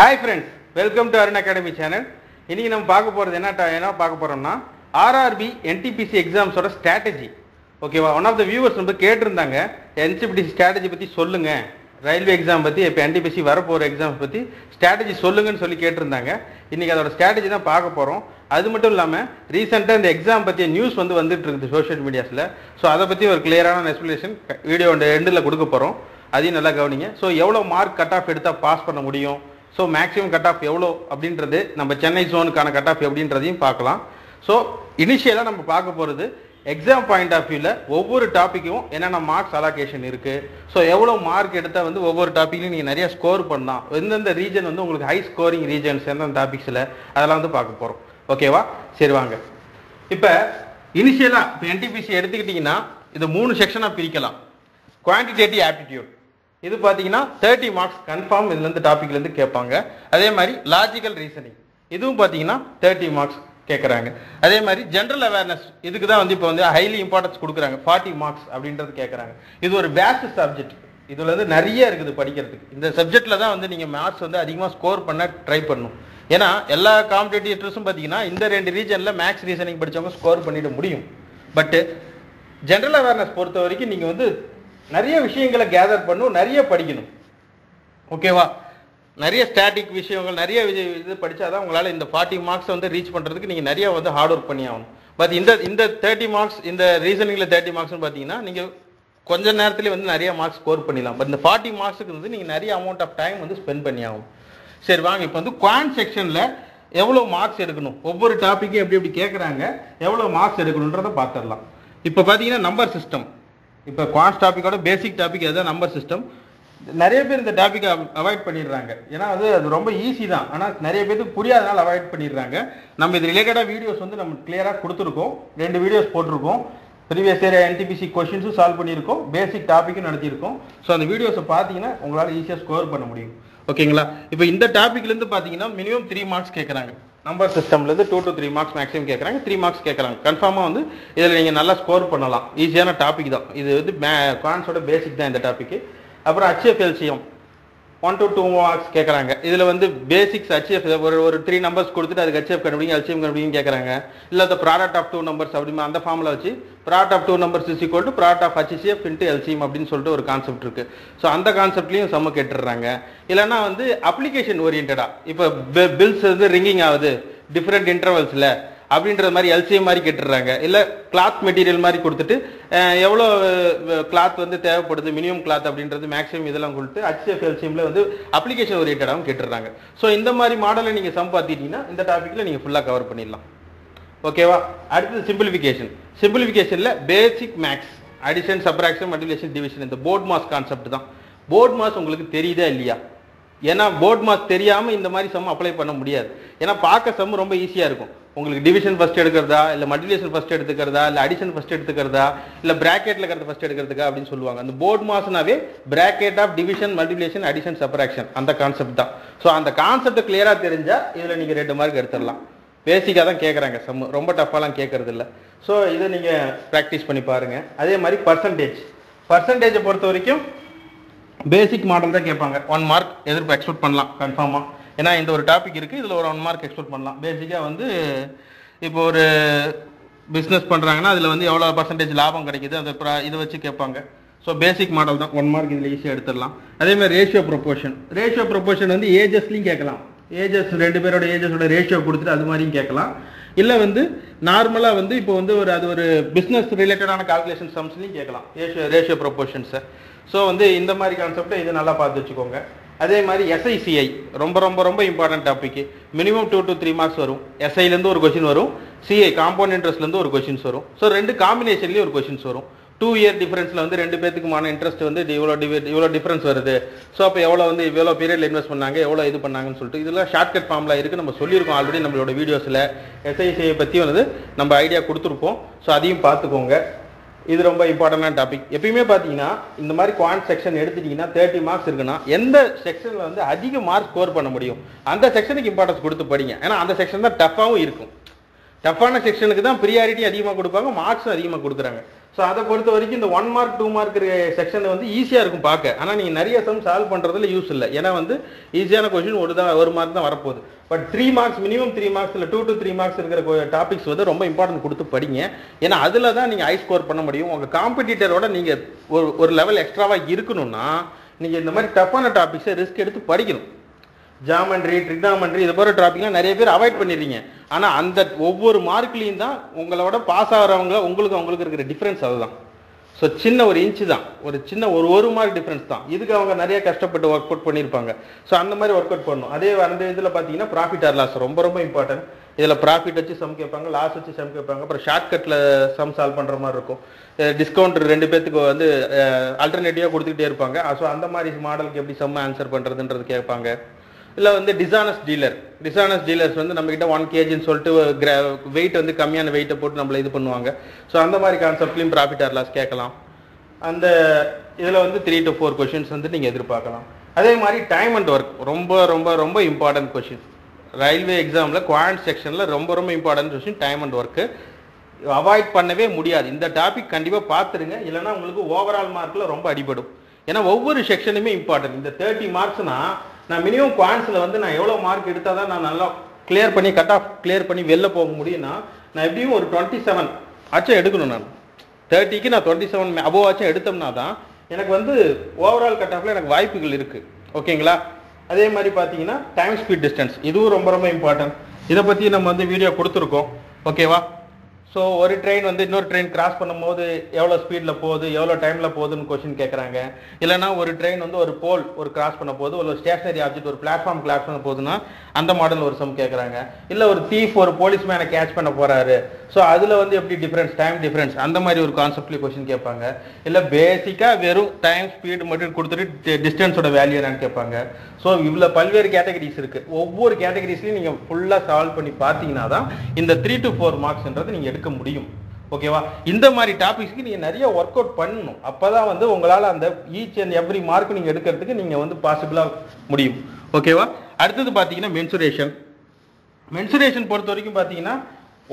Hi friends welcome to Arun academy channel இன்றைக்கி நம்ம பார்க்க போகிறது என்ன என்ன பார்க்க போகிறோம்னா ஆர்ஆர்பி என்டிபிசி எக்ஸாம்ஸோட ஸ்ட்ராட்டஜி ஓகேவா ஒன் ஆஃப் த வியூவர்ஸ் வந்து கேட்டிருந்தாங்க என்சிபிடிசி ஸ்ட்ராட்டஜி பற்றி சொல்லுங்கள் ரயில்வே எக்ஸாம் பற்றி இப்போ என்டிபிசி வரப்போகிற எக்ஸாம்ஸ் பற்றி ஸ்ட்ராட்டஜி சொல்லுங்கன்னு சொல்லி கேட்டிருந்தாங்க. இன்றைக்கி அதோட ஸ்ட்ராட்டஜி தான் பார்க்க போகிறோம் அது மட்டும் இல்லாமல் ரீசெண்டாக இந்த எக்ஸாம் பற்றிய நியூஸ் வந்து வந்துட்டு இருக்குது சோஷியல் மீடியாஸில் ஸோ அதை பற்றி ஒரு கிளியரான எக்ஸ்பிளேஷன் வீடியோ ரெண்டில் கொடுக்க போகிறோம் அதையும் நல்லா கவனிங்க. ஸோ எவ்வளோ மார்க் கட் ஆஃப் எடுத்தால் பாஸ் பண்ண முடியும்? ஸோ மேக்ஸிமம் கட் ஆஃப் எவ்வளோ அப்படின்றது நம்ம சென்னை ஜோனுக்கான கட் ஆஃப் எப்படின்றதையும் பார்க்கலாம். ஸோ இனிஷியலாக நம்ம பார்க்க போகிறது எக்ஸாம் பாயிண்ட் ஆஃப் வியூவில் ஒவ்வொரு டாப்பிக்கும் என்னென்ன மார்க்ஸ் அலாகேஷன் இருக்குது ஸோ எவ்வளோ மார்க் எடுத்தால் வந்து ஒவ்வொரு டாப்பிக்லையும் நீங்கள் நிறைய ஸ்கோர் பண்ணலாம். எந்தெந்த ரீஜன் வந்து உங்களுக்கு ஹை ஸ்கோரிங் ரீஜன்ஸ் எந்தெந்த டாபிக்ஸில் அதெல்லாம் வந்து பார்க்க போகிறோம் ஓகேவா சரி வாங்க. இப்போ இனிஷியலாக இப்போ என்டிபிசி எடுத்துக்கிட்டிங்கன்னா இது மூணு செக்ஷனாக பிரிக்கலாம். குவான்டிடேட்டிவ் ஆப்டிடியூட் இது பார்த்தீங்கன்னா தேர்ட்டி மார்க்ஸ் கன்ஃபார்ம் இதுலேருந்து டாப்பிக்லேருந்து கேட்பாங்க. அதே மாதிரி லாஜிக்கல் ரீசனிங் இதுவும் பார்த்தீங்கன்னா தேர்ட்டி மார்க்ஸ் கேட்குறாங்க அதே மாதிரி ஜென்ரல் அவேர்னஸ் இதுக்கு தான் வந்து இப்போ வந்து ஹைலி இம்பார்ட்டன்ஸ் கொடுக்குறாங்க. ஃபார்ட்டி மார்க்ஸ் அப்படின்றது கேட்குறாங்க இது ஒரு வேஸ்ட் சப்ஜெக்ட் இதுலேருந்து வந்து நிறைய இருக்குது படிக்கிறதுக்கு. இந்த சப்ஜெக்டில் தான் வந்து நீங்கள் மார்க்ஸ் வந்து அதிகமாக ஸ்கோர் பண்ண ட்ரை பண்ணணும். ஏன்னா எல்லா காம்படிட்டேட்டர்ஸும் பார்த்தீங்கன்னா இந்த ரெண்டு ரீஜனில் மேக்ஸ் ரீசனிங் படிச்சவங்க ஸ்கோர் பண்ணிட முடியும். பட்டு ஜென்ரல் அவேர்னஸ் பொறுத்த வரைக்கும் நீங்கள் வந்து நிறைய விஷயங்களை கேதர் பண்ணும் நிறைய படிக்கணும். ஓகேவா? நிறைய ஸ்டாட்டிக் விஷயங்கள் நிறைய விஷய- இது படித்தாதான் உங்களால் இந்த ஃபார்ட்டி மார்க்ஸ் வந்து ரீச் பண்ணுறதுக்கு நீங்கள் நிறைய வந்து ஹார்ட் ஒர்க் பண்ணி ஆகணும். பட் இந்த இந்த தேர்ட்டி மார்க்ஸ் இந்த ரீசனிங்கில் தேர்ட்டி மார்க்ஸ்னு பார்த்தீங்கன்னா நீங்கள் கொஞ்ச நேரத்துலேயே வந்து நிறைய மார்க்ஸ் ஸ்கோர் பண்ணிடலாம். பட் இந்த ஃபார்ட்டி மார்க்ஸுக்கு வந்து நீங்கள் நிறைய அமௌண்ட் ஆஃப் டைம் வந்து ஸ்பெண்ட் பண்ணி ஆகும் சரி வாங்க. இப்போ வந்து குவான் செக்ஷனில் எவ்வளோ மார்க்ஸ் எடுக்கணும்? ஒவ்வொரு டாப்பிக்கும் எப்படி எப்படி கேட்குறாங்க எவ்வளோ மார்க்ஸ் எடுக்கணுன்றதை பார்த்துடலாம் இப்போ பார்த்தீங்கன்னா நம்பர் சிஸ்டம் இப்போ குவான்ஸ் டாப்பிக்கோட பேசிக் டாபிக் எதாவது நம்பர் சிஸ்டம் நிறைய பேர் இந்த டாபிக்கை அவாய்ட் பண்ணிடுறாங்க. ஏன்னா அது அது ரொம்ப ஈஸி தான். ஆனால் நிறைய பேருக்கு புரியாதனால அவாய்ட் பண்ணிடுறாங்க. நம்ம இது ரிலேட்டடாக வீடியோஸ் வந்து நம்ம கிளியராக கொடுத்துருக்கோம். ரெண்டு வீடியோஸ் போட்டிருக்கோம். ப்ரீவியஸ் இயர் என்டிபிசி கொஷின்ஸும் சால்வ் பண்ணியிருக்கோம். பேசிக் டாப்பிக்கும் நடத்தியிருக்கோம். ஸோ அந்த வீடியோஸை பார்த்தீங்கன்னா உங்களால் ஈஸியாக ஸ்கோர் பண்ண முடியும். ஓகேங்களா இப்போ இந்த டாப்பிக்லேருந்து பார்த்தீங்கன்னா மினிமம் த்ரீ மார்க்ஸ் கேட்குறாங்க number சிஸ்டம்லேருந்து two to three marks maximum கேட்குறாங்க த்ரீ மார்க்ஸ் கேட்குறாங்க கன்ஃபார்மாக வந்து இதில் நீங்கள் நல்லா ஸ்கோர் பண்ணலாம். ஈஸியான டாபிக் தான். இது வந்து கான்ஸோட பேசிக் தான் இந்த டாப்பிக்கு அப்புறம் HCF LCM one to two marks கேட்குறாங்க இதில் வந்து பேசிக்ஸ் ஹச்எஃப் ஒரு ஒரு த்ரீ நம்பர்ஸ் கொடுத்துட்டு அதுக்கு அச்சீவ் கண்டுபிடிங்க எல்சிஎம் கண்டுபிடிங்க கேட்குறாங்க இல்லை அந்த ப்ராடக்ட் ஆஃப் டூ நம்பர்ஸ் அப்படிமா அந்த ஃபார்மில் வச்சு product of two numbers is equal to product of HCF into LCM அப்படின்னு சொல்லிட்டு ஒரு கான்செப்ட் இருக்கு. ஸோ அந்த கான்செப்ட்லையும் செம்ம கேட்டுடுறாங்க. இல்லைன்னா வந்து அப்ளிகேஷன் ஓரியன்டாக இப்போ பில்ஸ் வந்து ரிங்கிங் ஆகுது. டிஃப்ரெண்ட் இன்டர்வல்ஸில் அப்படின்ற மாதிரி எல்சிஎம் மாதிரி கேட்டுடுறாங்க. இல்லை கிளாத் மெட்டீரியல் மாதிரி கொடுத்துட்டு எவ்வளோ கிளாத் வந்து தேவைப்படுது மினிமம் கிளாத் அப்படின்றது மேக்ஸிமம் இதெல்லாம் கொடுத்து ஹச்எஃப் எல்சிஎம்ல வந்து அப்ளிகேஷன் ஓரியேட்டடாகவும் கேட்டுடுறாங்க. ஸோ இந்த மாதிரி மாடலை நீங்கள் சம்பாத்திட்டீங்கன்னா இந்த டாப்பிக்கில் நீங்கள் ஃபுல்லாக கவர் பண்ணிடலாம். ஓகேவா அடுத்தது simplification சிம்பிளிஃபிகேஷனில் basic maths addition subtraction multiplication division இந்த போர்ட் மாஸ் கான்செப்ட் தான். போர்ட் மாஸ் உங்களுக்கு தெரியுதா இல்லையா? ஏன்னா போர்ட் மாஸ் தெரியாமல் இந்த மாதிரி சம் அப்ளை பண்ண முடியாது. ஏன்னா பார்க்க சம் ரொம்ப ஈஸியாக இருக்கும். உங்களுக்கு டிவிஷன் ஃபர்ஸ்ட் எடுக்கிறதா? இல்லை மல்டிபிகேஷன் ஃபர்ஸ்ட் எடுத்துக்கிறதா? இல்லை அடிஷன் ஃபர்ஸ்ட் எடுத்துக்கிறதா? இல்லை பிராக்கெட்டில் இருக்கிறத ஃபர்ஸ்ட் எடுக்கிறதுக்கா? அப்படின்னு சொல்லுவாங்க. அந்த போர்ட் மாஸ்னாவே bracket of division multiplication addition subtraction அந்த கான்செப்ட் தான். ஸோ அந்த கான்செப்ட் கிளியராக தெரிஞ்சால் இதில் நீங்கள் ரெண்டு மார்க் எடுத்துடலாம். பேசிக்காக தான் கேட்குறாங்க சம் ரொம்ப டஃப்பாலாம் கேட்கறது இல்லை ஸோ இதை நீங்கள் ப்ராக்டிஸ் பண்ணி பாருங்கள் அதே மாதிரி பர்சன்டேஜ் பர்சன்டேஜை பொறுத்த வரைக்கும் பேசிக் மாடல் தான் கேட்பாங்க. ஒன் மார்க் எதிர்ப்பு எக்ஸ்பெக்ட் பண்ணலாம். கன்ஃபார்மாக ஏன்னா இந்த ஒரு டாபிக் இருக்குது இதில் ஒரு ஒன் மார்க் எக்ஸ்பெக்ட் பண்ணலாம். பேசிக்காக வந்து இப்போ ஒரு பிஸ்னஸ் பண்ணுறாங்கன்னா அதில் வந்து எவ்வளோ பர்சன்டேஜ் லாபம் கிடைக்குது அந்த இதை வச்சு கேட்பாங்க. ஸோ பேசிக் மாடல் தான். ஒன் மார்க் இதில் ஈஸியாக எடுத்துடலாம். அதேமாதிரி ரேஷியோ ப்ரொப்போர்ஷன் ரேஷியோ ப்ரொப்போர்ஷன் வந்து ஏஜஸ்லையும் கேட்கலாம். ஏஜஸ் ரெண்டு பேரோட ஏஜஸோட ரேஷியோ கொடுத்துட்டு அது மாதிரியும் கேட்கலாம். இல்லை வந்து நார்மலாக வந்து இப்போ வந்து ஒரு அது ஒரு பிஸ்னஸ் ரிலேட்டடான கால்குலேஷன் சம்ஸ்லையும் கேட்கலாம். ரேஷியோ ரேஷியோ ப்ரொப்போர்ஷன்ஸை ஸோ வந்து இந்த மாதிரி கான்செப்டை இது நல்லா பார்த்து வச்சுக்கோங்க. அதே மாதிரி எஸ்ஐசிஐ ரொம்ப ரொம்ப ரொம்ப important topic minimum two to three marks வரும். எஸ்ஐலேருந்து ஒரு கொஷின் வரும். சிஐ காம்பவுண்ட் இன்ட்ரெஸ்ட்லேருந்து ஒரு கொஷின்ஸ் வரும். ஸோ ரெண்டு காம்பினேஷன்லேயும் ஒரு கொஷின்ஸ் வரும். டூ இயர் டிஃபரன்ஸில் வந்து ரெண்டு பேத்துக்குமான இன்ட்ரெஸ்ட் வந்து இவ்வளோ இவ்வளோ டிஃபரன்ஸ் வருது. ஸோ அப்போ எவ்வளோ வந்து எவ்வளோ பீரியடில் இன்வெஸ்ட் பண்ணாங்க எவ்வளோ இது பண்ணாங்கன்னு சொல்லிட்டு இதெல்லாம் ஷார்ட்கட் ஃபார்மில் இருக்குது நம்ம சொல்லியிருக்கோம் ஆல்ரெடி நம்மளோட வீடியோஸில் எஸ்ஐசிஐ பற்றி வந்து நம்ம ஐடியா கொடுத்துருப்போம். ஸோ அதையும் பார்த்துக்கோங்க. இது ரொம்ப இம்பார்ட்டண்டான டாபிக் எப்பயுமே பார்த்தீங்கன்னா இந்த மாதிரி குவான்ட் செக்ஷன் எடுத்துட்டீங்கன்னா தேர்ட்டி மார்க்ஸ் இருக்குன்னா எந்த செக்ஷனில் வந்து அதிக மார்க் ஸ்கோர் பண்ண முடியும்? அந்த செக்ஷனுக்கு இம்பார்ட்டன்ஸ் கொடுத்து படிங்க. ஏன்னா அந்த செக்ஷன் தான் டஃப்பாகவும் இருக்கும். டஃப்பான செக்ஷனுக்கு தான் ப்ரியாரிட்டி அதிகமாக கொடுப்பாங்க மார்க்ஸும் அதிகமாக கொடுக்குறாங்க. ஸோ அதை பொறுத்த வரைக்கும் இந்த ஒன் மார்க் டூ மார்க் செக்ஷனில் வந்து ஈஸியாக இருக்கும் பார்க்க. ஆனால் நீங்கள் நிறைய சம் சால்வ் பண்ணுறதுல யூஸ் இல்லை. ஏன்னா வந்து ஈஸியான கொஷின் ஒரு தான் ஒரு மார்க் தான் வரப்போகுது. But three marks minimum three marks இல்லை டூ டு த்ரீ மார்க்ஸ் இருக்கிற டாபிக்ஸ் வந்து ரொம்ப இம்பார்ட்டன்ட் கொடுத்து படிங்க. ஏன்னா அதில் தான் நீங்கள் ஹை ஸ்கோர் பண்ண முடியும். உங்கள் காம்படிட்டரோட நீங்கள் ஒரு ஒரு லெவல் எக்ஸ்ட்ராவாக இருக்கணும்னா நீங்கள் இந்த மாதிரி டஃப்பான டாபிக்ஸை ரிஸ்க் எடுத்து படிக்கணும். ஜாமெண்ட்ரி ட்ரிக்னாமெண்ட்ரி இது போகிற டாபிக்லாம் நிறைய பேர் அவாய்ட் பண்ணிடுறீங்க. ஆனால் அந்த ஒவ்வொரு மார்க்லேயும் தான் உங்களோட பாஸ் ஆகிறவங்க உங்களுக்கு அவங்களுக்கு இருக்கிற டிஃப்ரென்ஸ் அதுதான். ஸோ சின்ன ஒரு இன்ச்சு தான். ஒரு சின்ன ஒரு ஒரு மார்க் டிஃப்ரென்ஸ் தான். இதுக்கு அவங்க நிறைய கஷ்டப்பட்டு ஒர்க் அவுட் பண்ணியிருப்பாங்க. ஸோ அந்த மாதிரி ஒர்க் அவுட் பண்ணணும். அதே அந்த இதில் பார்த்தீங்கன்னா ப்ராஃபிட் ஆர் லாஸ் ரொம்ப ரொம்ப இம்பார்ட்டன்ட் இதில் ப்ராஃபிட் வச்சு சம் கேட்பாங்க லாஸ் வச்சு சம் கேட்பாங்க. அப்புறம் ஷார்ட்கட்டில் சம் சால்வ் பண்ணுற மாதிரி இருக்கும். டிஸ்கவுண்ட் ரெண்டு பேத்துக்கு வந்து அல்டர்னேட்டிவாக கொடுத்துக்கிட்டே இருப்பாங்க. ஸோ அந்த மாதிரி மாடலுக்கு எப்படி சம் ஆன்சர் பண்ணுறதுன்றது கேட்பாங்க. இல்லை வந்து டிசானஸ் டீலர் டிசானஸ்ட் டீலர்ஸ் வந்து நம்மக்கிட்ட ஒன் கேஜின்னு சொல்லிட்டு வெயிட் வந்து கம்மியான வெயிட்டை போட்டு நம்மளை இது பண்ணுவாங்க. ஸோ அந்த மாதிரி கான்செப்ட்லையும் ப்ராஃபிட் ஆர் லாஸ் கேட்கலாம். அந்த இதில் வந்து த்ரீ டு ஃபோர் கொஷின்ஸ் வந்து நீங்கள் எதிர்பார்க்கலாம். அதே மாதிரி டைம் அண்ட் ஒர்க் ரொம்ப ரொம்ப ரொம்ப இம்பார்ட்டன்ட் கொஷின்ஸ் ரயில்வே எக்ஸாமில் குவாண்ட் செக்ஷனில் ரொம்ப ரொம்ப important question time and work avoid பண்ணவே முடியாது. இந்த டாபிக் கண்டிப்பாக பார்த்துருங்க. இல்லைன்னா உங்களுக்கு ஓவரால் மார்க்கில் ரொம்ப அடிபடும். ஏன்னா ஒவ்வொரு செக்ஷனுமே இம்பார்ட்டன்ட் இந்த தேர்ட்டி மார்க்ஸ்னால் நான் மினிமம் குவான்ஸில் வந்து நான் எவ்வளோ மார்க் எடுத்தால் தான் நான் நல்லா கிளியர் பண்ணி கட் ஆஃப் கிளியர் பண்ணி வெளில போக முடியும்னா நான் எப்படியும் ஒரு டுவெண்ட்டி செவன் ஆச்சும் எடுக்கணும் நான். தேர்ட்டிக்கு நான் டுவெண்ட்டி செவன் அபோவ் ஆச்சும் எடுத்தோம்னா தான் எனக்கு வந்து ஓவரால் கட் ஆஃபில் எனக்கு வாய்ப்புகள் இருக்குது ஓகேங்களா அதே மாதிரி பார்த்தீங்கன்னா டைம் ஸ்பீட் டிஸ்டன்ஸ் இதுவும் ரொம்ப ரொம்ப இம்பார்ட்டன்ட் இதை பற்றி நம்ம வந்து வீடியோ கொடுத்துருக்கோம். ஓகேவா ஸோ ஒரு ட்ரெயின் வந்து இன்னொரு ட்ரெயின் கிராஸ் பண்ணும்போது எவ்வளோ ஸ்பீடில் போகுது எவ்வளோ டைமில் போகுதுன்னு கொஸ்டின் கேட்குறாங்க இல்லைனா ஒரு ட்ரெயின் வந்து ஒரு போல் ஒரு கிராஸ் பண்ண போது ஒரு ஸ்டேஷனரி ஆப்ஜெக்ட் ஒரு பிளாட்ஃபார்ம் கிராஸ் பண்ண போகுதுன்னா அந்த மாடல் ஒரு சம் கேட்குறாங்க இல்லை ஒரு தீஃப் ஒரு போலீஸ் மேனை கேட்ச் பண்ண போகிறாரு ஸோ அதில் வந்து எப்படி டிஃப்ரென்ஸ் டைம் டிஃப்ரென்ஸ் அந்த மாதிரி ஒரு கான்செப்ட்லேயே கொஸ்டின் கேட்பாங்க. இல்லை பேசிக்காக வெறும் டைம் ஸ்பீடு மட்டும் கொடுத்துட்டு டிஸ்டன்ஸோட வேல்யூ என்னன்னு கேட்பாங்க. ஸோ இவ்வளோ பல்வேறு கேட்டகரிஸ் இருக்குது ஒவ்வொரு கேட்டகரிஸ்லையும் நீங்கள் ஃபுல்லாக சால்வ் பண்ணி பார்த்தீங்கன்னா தான் இந்த த்ரீ டு ஃபோர் மார்க்ஸ்ன்றது நீங்கள் எடுக்க முடியும். ஓகேவா இந்த மாதிரி டாபிக்ஸ்க்கு நீங்கள் நிறைய ஒர்க் அவுட் பண்ணணும். அப்போ தான் வந்து உங்களால் அந்த ஈச் அண்ட் எவ்ரி மார்க் நீங்கள் எடுக்கிறதுக்கு நீங்கள் வந்து பாசிபிளாக முடியும். ஓகேவா அடுத்தது பார்த்தீங்கன்னா மென்சுரேஷன் மென்சுரேஷன் பொறுத்த வரைக்கும் பார்த்தீங்கன்னா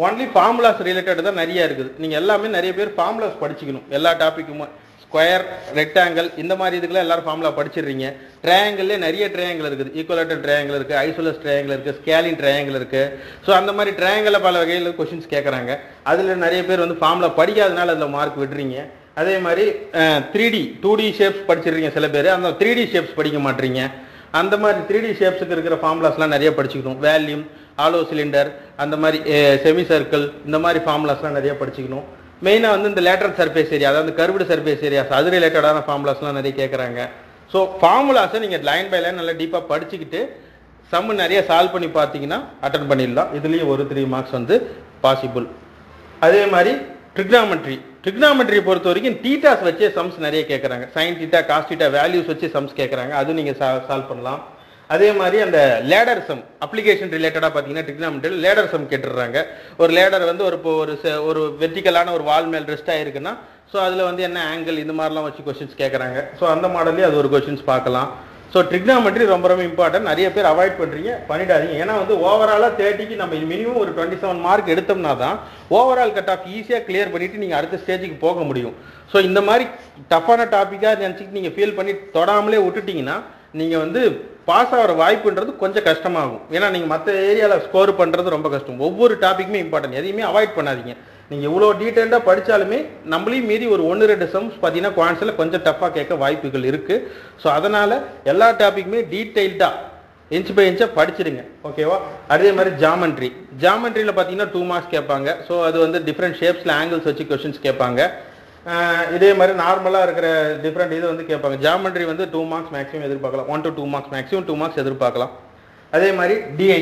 ஒன்லி ஃபார்முலாஸ் ரிலேட்டட் தான் நிறைய இருக்குது. நீங்கள் எல்லாமே நிறைய பேர் ஃபார்முலாஸ் படிச்சுக்கணும். எல்லா டாப்பிக்குமே ஸ்கொயர் ரெக்டாங்கிள் இந்த மாதிரி இதுக்கெல்லாம் எல்லாரும் ஃபார்முலா படிச்சிடுறீங்க. ட்ரையாங்கிள்லேயே நிறைய ட்ரையாங்கிள் இருக்குது. ஈக்குவலேட்டர் ட்ரையாங்கிள் இருக்குது ஐசோலஸ் ட்ரையாங்கிள் இருக்குது ஸ்கேலின் ட்ரையாங்கிள் இருக்குது ஸோ அந்த மாதிரி ட்ரையாங்கிளில் பல வகையில் கொஷின்ஸ் கேட்குறாங்க அதில் நிறைய பேர் வந்து ஃபார்முலா படிக்காதனால அதில் மார்க் விடுறீங்க. அதே மாதிரி three D two D shapes படிச்சிடுறீங்க சில பேர். அந்த த்ரீ டி ஷேப்ஸ் படிக்க மாட்டீங்க. அந்த மாதிரி த்ரீ டி ஷேப்ஸுக்கு இருக்கிற ஃபார்முலாஸ்லாம் நிறைய படிச்சுக்கணும். வேல்யூம் ஆலோ சிலிண்டர் அந்த மாதிரி செமி சர்க்கிள் இந்த மாதிரி ஃபார்முலாஸ்லாம் நிறைய படிச்சுக்கணும். மெயினாக வந்து இந்த லேட்டரல் சர்ஃபேஸ் ஏரியா அதாவது கருவிடு சர்ஃபேஸ் ஏரியாஸ் அது ரிலேட்டடான ஃபார்முலாஸ்லாம் நிறைய கேட்குறாங்க ஸோ ஃபார்முலாஸை நீங்கள் லைன் பை லைன் நல்லா டீப்பாக படிச்சுக்கிட்டு சம்மு நிறைய சால்வ் பண்ணி பார்த்தீங்கன்னா அட்டன் பண்ணிடலாம். இதுலேயும் ஒரு த்ரீ மார்க்ஸ் வந்து பாசிபிள் அதே மாதிரி ட்ரிக்னாமெட்ரி ட்ரிக்னாமெட்ரியை பொறுத்த வரைக்கும் டீட்டாஸ் வச்சே சம்ஸ் நிறைய கேட்குறாங்க sine theta cos theta values வச்சு சம்ஸ் கேட்குறாங்க அதுவும் நீங்கள் சால்வ் பண்ணலாம். அதே மாதிரி அந்த லேடர் சம் அப்ளிகேஷன் ரிலேட்டடாக பார்த்தீங்கன்னா ட்ரிக்னாமெட்ரியில் லேடர் சம் கேட்டுடுறாங்க. ஒரு லேடர் வந்து ஒரு இப்போ ஒரு ஒரு வெர்டிக்கலான ஒரு வால் மேல் ரெஸ்ட் ஆயிருக்குன்னா ஸோ அதில் வந்து என்ன ஆங்கிள் இந்த மாதிரிலாம் வச்சு கொஷின்ஸ் கேட்குறாங்க ஸோ அந்த மாடல்லே அது ஒரு கொஷின்ஸ் பார்க்கலாம். ஸோ ட்ரிக்னாமெட்ரி ரொம்ப ரொம்ப இம்பார்ட்டன்ட் நிறைய பேர் அவாய்ட் பண்ணுறீங்க பண்ணிடாதீங்க. ஏன்னா வந்து ஓவராலாக தேர்ட்டிக்கு நம்ம மினிமம் ஒரு டுவெண்ட்டி செவன் மார்க் எடுத்தோம்னா தான் ஓவரால் கட் ஆஃப் ஈஸியாக கிளியர் பண்ணிவிட்டு நீங்கள் அடுத்த ஸ்டேஜுக்கு போக முடியும். ஸோ இந்த மாதிரி டஃப்பான டாப்பிக்காக நினச்சிட்டு நீங்கள் ஃபீல் பண்ணி தொடாமலே விட்டுட்டீங்கன்னா நீங்கள் வந்து பாஸ் ஆகிற வாய்ப்புன்றது கொஞ்சம் கஷ்டமாகும். ஏன்னா நீங்கள் மற்ற ஏரியாவில் ஸ்கோர் பண்ணுறது ரொம்ப கஷ்டம். ஒவ்வொரு டாப்பிக்குமே இம்பார்ட்டன்ட் எதையுமே அவாய்ட் பண்ணாதீங்க. நீங்கள் இவ்வளோ டீட்டெயில்டாக படித்தாலுமே நம்மளையும் மீறி ஒரு ஒன்று ரெண்டு சம்ஸ் பார்த்தீங்கன்னா குவான்ஸில் கொஞ்சம் டஃப்பாக கேட்க வாய்ப்புகள் இருக்குது ஸோ அதனால் எல்லா டாப்பிக்குமே டீட்டெயில்டாக இன்ச் பை இன்ச்சாக படிச்சிடுங்க. ஓகேவா அதே மாதிரி ஜாமெண்ட்ரி ஜாமெண்ட்ரியில் பார்த்தீங்கன்னா டூ மார்க்ஸ் கேட்பாங்க. ஸோ அது வந்து டிஃப்ரெண்ட் ஷேப்ஸில் ஆங்கிள்ஸ் வச்சு கொஷின்ஸ் கேட்பாங்க. இதே மாதிரி நார்மலாக இருக்கிற டிஃப்ரெண்ட் இது வந்து கேட்பாங்க. ஜாமெண்ட்ரி வந்து டூ மார்க்ஸ் மேக்ஸிமம் எதிர்பார்க்கலாம். One to two marks maximum two marks எதிர்பார்க்கலாம். அதே மாதிரி டிஐ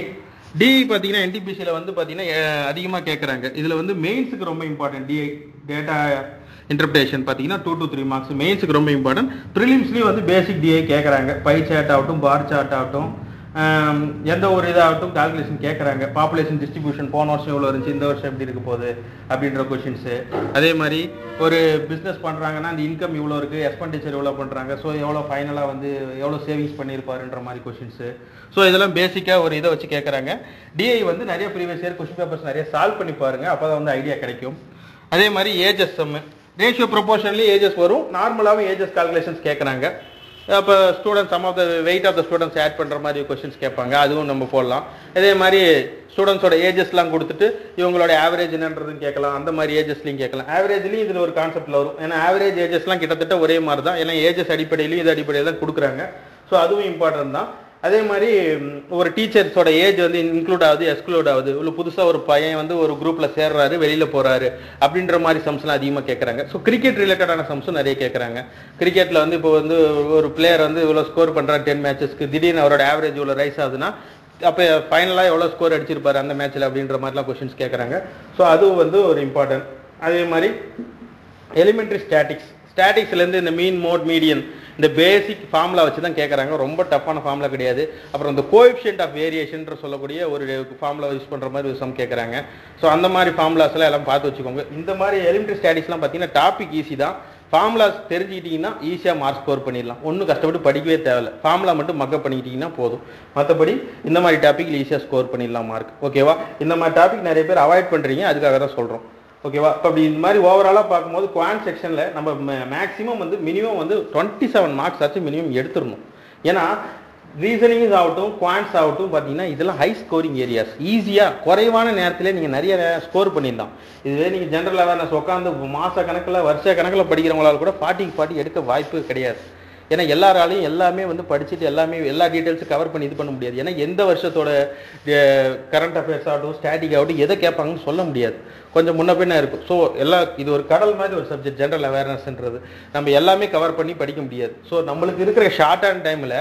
டிஐ பார்த்தீங்கன்னா என்டிபிசியில் வந்து பார்த்தீங்கன்னா அதிகமாக கேட்குறாங்க. இதில் வந்து மெயின்ஸுக்கு ரொம்ப இம்பார்ட்டன்ட் டிஐ டேட்டா இன்டர்பிரேஷன் பார்த்தீங்கன்னா டூ டு த்ரீ மார்க்ஸ் மெயின்ஸுக்கு ரொம்ப இம்பார்ட்டன்ட் ப்ரிலிம்ஸ்லேயும் வந்து பேசிக் டிஐ கேட்குறாங்க. பை சார்ட் ஆகட்டும் பார் சார்ட் ஆகட்டும். எந்த ஒரு இதாகட்டும் கால்குலேஷன் கேட்குறாங்க பாப்புலேஷன் டிஸ்ட்ரிபியூஷன் போன வருஷம் எவ்வளோ இருந்துச்சு? இந்த வருஷம் எப்படி இருக்க போகுது? அப்படின்ற கொஷின்ஸு அதே மாதிரி ஒரு பிஸ்னஸ் பண்ணுறாங்கன்னா அந்த இன்கம் இவ்வளோ இருக்குது எக்ஸ்பெண்டிச்சர் எவ்வளோ பண்ணுறாங்க ஸோ எவ்வளோ ஃபைனலாக வந்து எவ்வளோ சேவிங்ஸ் பண்ணியிருப்பாருன்ற மாதிரி கொஷின்ஸு ஸோ இதெல்லாம் பேசிக்காக ஒரு இதை வச்சு கேட்குறாங்க டிஐ வந்து நிறைய ப்ரீவியஸ் இயர் கொஷின் பேப்பர்ஸ் நிறைய சால்வ் பண்ணி பாருங்கள் அப்போ தான் வந்து ஐடியா கிடைக்கும். அதே மாதிரி ages sum ratio proportionally ages வரும். நார்மலாகவும் ஏஜஸ் கால்குலேஷன்ஸ் கேட்குறாங்க அப்போ students sum of the weight of the students add பண்ணுற மாதிரி கொஷின்ஸ் கேட்பாங்க. அதுவும் நம்ம போடலாம். இதே மாதிரி ஸ்டூடெண்ட்ஸோட ஏஜஸ்லாம் கொடுத்துட்டு இவங்களோட ஆவரேஜ் என்னன்றதுன்னு கேட்கலாம். அந்த மாதிரி ஏஜஸ்லையும் கேட்கலாம். ஆவரேஜ்லையும் இதில் ஒரு கான்செப்ட்டில் வரும். ஏன்னா ஆவரேஜ் ஏஜஸ்லாம் கிட்டத்தட்ட ஒரே மாதிரி தான் ஏன்னா ஏஜஸ் அடிப்படையிலையும் இது அடிப்படையில் தான் கொடுக்குறாங்க. ஸோ அதுவும் இம்பார்ட்டன்ட் தான். அதே மாதிரி ஒரு டீச்சர்ஸோட ஏஜ் வந்து இன்க்ளூட் ஆகுது எக்ஸ்க்ளூட் ஆகுது. இவ்வளோ புதுசாக ஒரு பையன் வந்து ஒரு குரூப்பில் சேர்றாரு வெளியில் போகிறாரு அப்படின்ற மாதிரி சம்ஸ்லாம் அதிகமாக கேட்குறாங்க ஸோ கிரிக்கெட் ரிலேட்டடான சம்ஸும் நிறைய கேட்குறாங்க கிரிக்கெட்டில் வந்து இப்போ வந்து ஒரு பிளேயர் வந்து இவ்வளோ ஸ்கோர் பண்ணுறாரு டென் மேட்சஸ்க்கு திடீர்னு அவரோட ஆவரேஜ் இவ்வளோ ரைஸ் ஆகுதுன்னா அப்போ ஃபைனலாக எவ்வளோ ஸ்கோர் அடிச்சிருப்பாரு அந்த மேட்ச்சில் அப்படின்ற மாதிரிலாம் கொஷின்ஸ் கேட்குறாங்க ஸோ அதுவும் வந்து ஒரு இம்பார்ட்டன்ட் அதே மாதிரி எலிமெண்ட்ரி ஸ்டாட்டிக்ஸ் ஸ்டாட்டிக்ஸ்லேருந்து இந்த மீன் மோட் மீடியன் இந்த பேசிக் ஃபார்முலா வச்சு தான் கேட்குறாங்க ரொம்ப டஃப்பான ஃபார்முலா கிடையாது. அப்புறம் இந்த கோஎஃபிஷியன்ட் ஆஃப் வேரியேஷன்ற சொல்லக்கூடிய ஒரு ஃபார்முலா யூஸ் பண்ணுற மாதிரி ஒரு சம் கேட்குறாங்க ஸோ அந்த மாதிரி ஃபார்முலாஸ் எல்லாம் எல்லாம் பார்த்து வச்சுக்கோங்க. இந்த மாதிரி எலிமெண்ட்ரி ஸ்டாட்டிக்ஸ்லாம் பார்த்தீங்கன்னா டாபிக் ஈஸி தான். ஃபார்முலாஸ் தெரிஞ்சுக்கிட்டீங்கன்னா ஈஸியாக மார்க் ஸ்கோர் பண்ணிடலாம். ஒன்றும் கஷ்டப்பட்டு படிக்கவே தேவையில்ல. ஃபார்முலா மட்டும் மக்கப் பண்ணிக்கிட்டீங்கன்னா போதும். மற்றபடி இந்த மாதிரி டாப்பிக்கில் ஈஸியாக ஸ்கோர் பண்ணிடலாம் மார்க் ஓகேவா இந்த மாதிரி டாபிக் நிறைய பேர் அவாய்ட் பண்ணுறீங்க அதுக்காக தான் சொல்கிறோம் ஓகேவா? இப்போ அப்படி இந்த மாதிரி ஓவராலாக பார்க்கும்போது குவான் செக்ஷனில் நம்ம மேக்ஸிமம் வந்து மினிமம் வந்து டுவெண்ட்டி செவன் மார்க்ஸ் ஆச்சு மினிமம் எடுத்துடணும். ஏன்னா ரீசனிங்ஸ் ஆகட்டும் குவான்ஸ் ஆகட்டும் பார்த்தீங்கன்னா இதெல்லாம் ஹை ஸ்கோரிங் ஏரியாஸ் ஈஸியாக குறைவான நேரத்தில் நீங்கள் நிறைய ஸ்கோர் பண்ணியிருந்தோம் இதுவே நீங்கள் ஜென்ரல் அவேர்னஸ் உட்காந்து மாத கணக்கில் வருஷ கணக்கில் படிக்கிறவங்களால கூட ஃபார்ட்டிக்கு ஃபார்ட்டி எடுக்க வாய்ப்பு கிடையாது. ஏன்னா எல்லாராலையும் எல்லாமே வந்து படிச்சுட்டு எல்லாமே எல்லா டீட்டெயில்ஸும் கவர் பண்ணி இது பண்ண முடியாது. ஏன்னா எந்த வருஷத்தோட கரண்ட் அஃபேர்ஸ் ஆகட்டும் ஸ்டாட்டிக் ஆகட்டும் எதை கேட்பாங்கன்னு சொல்ல முடியாது. கொஞ்சம் முன்ன பின்ன இருக்கும். ஸோ எல்லா இது ஒரு கடல் மாதிரி ஒரு சப்ஜெக்ட் ஜென்ரல் அவேர்னஸ்ன்றது நம்ம எல்லாமே கவர் பண்ணி படிக்க முடியாது. ஸோ நம்மளுக்கு இருக்கிற ஷார்ட் ஆன் டைமில்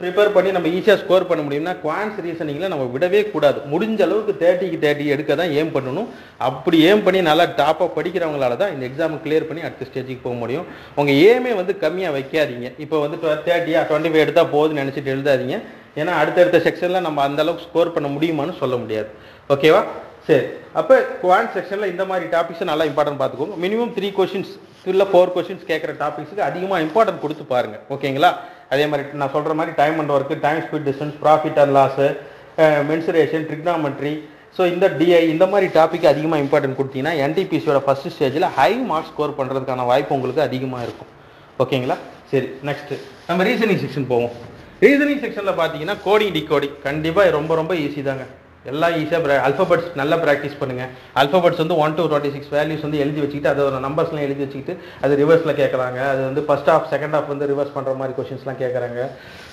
ப்ரிப்பேர் பண்ணி நம்ம ஈஸியாக ஸ்கோர் பண்ண முடியும்னா குவான்ஸ் ரீசனிங்கில் நம்ம விடவே கூடாது. முடிஞ்ச அளவுக்கு தேர்ட்டிக்கு தேர்ட்டி எடுக்க தான் ஏம் பண்ணணும். அப்படி ஏம் பண்ணி நல்லா டாப்பாக படிக்கிறவங்களால தான் இந்த எக்ஸாம் கிளியர் பண்ணி அடுத்த ஸ்டேஜுக்கு போக முடியும். உங்கள் ஏமே வந்து கம்மியாக வைக்காதீங்க. இப்போ வந்து தேர்ட்டியா டுவெண்ட்டி ஃபைவ் எடுத்தால் போதுன்னு நினச்சிட்டு எழுதாதீங்க. ஏன்னா அடுத்தடுத்த செக்ஷனில் நம்ம அந்த அளவுக்கு ஸ்கோர் பண்ண முடியுமான்னு சொல்ல முடியாது. ஓகேவா சரி. அப்போ குவான் செக்ஷனில் இந்த மாதிரி டாபிக்ஸை நல்லா இம்பார்ட்டன்ட் பார்த்துக்கோங்க. மினிமம் த்ரீ கொஷின்ஸ் இல்லை ஃபோர் கொஷின்ஸ் கேட்குற டாபிக்ஸுக்கு அதிகமாக இம்பார்ட்டன்ட் கொடுத்து பாருங்கள் ஓகேங்களா அதே மாதிரி நான் சொல்கிற மாதிரி time and work time speed distance profit and loss mensuration trigonometry so இந்த டிஐ இந்த மாதிரி டாபிக் அதிகமாக இம்பார்ட்டன்ட் கொடுத்தீங்கன்னா என்டிபிசியோட ஃபர்ஸ்ட் ஸ்டேஜில் ஹை மார்க் ஸ்கோர் பண்ணுறதுக்கான வாய்ப்பு உங்களுக்கு அதிகமாக இருக்கும். ஓகேங்களா சரி நெக்ஸ்ட் நம்ம ரீசனிங் செக்ஷன் போவோம். ரீசனிங் செக்ஷனில் பார்த்தீங்கன்னா கோடிங் டிகோடிங் கண்டிப்பாக ரொம்ப ரொம்ப ஈஸி தாங்க. எல்லாம் ஈஸியாக அல்ஃபபெட்ஸ் நல்லா ப்ராக்டிஸ் பண்ணுங்க. அல்ஃபபெட்ஸ் வந்து one to twenty six values வந்து எழுதி வச்சுக்கிட்டு அதோட நம்பர்ஸ்லாம் எழுதி வச்சுக்கிட்டு அது ரிவர்ஸில் கேட்குறாங்க அது வந்து ஃபர்ஸ்ட் ஆஃப் செகண்ட் ஹாஃப் வந்து ரிவர்ஸ் பண்ணுற மாதிரி கொஷின்ஸ்லாம் கேட்குறாங்க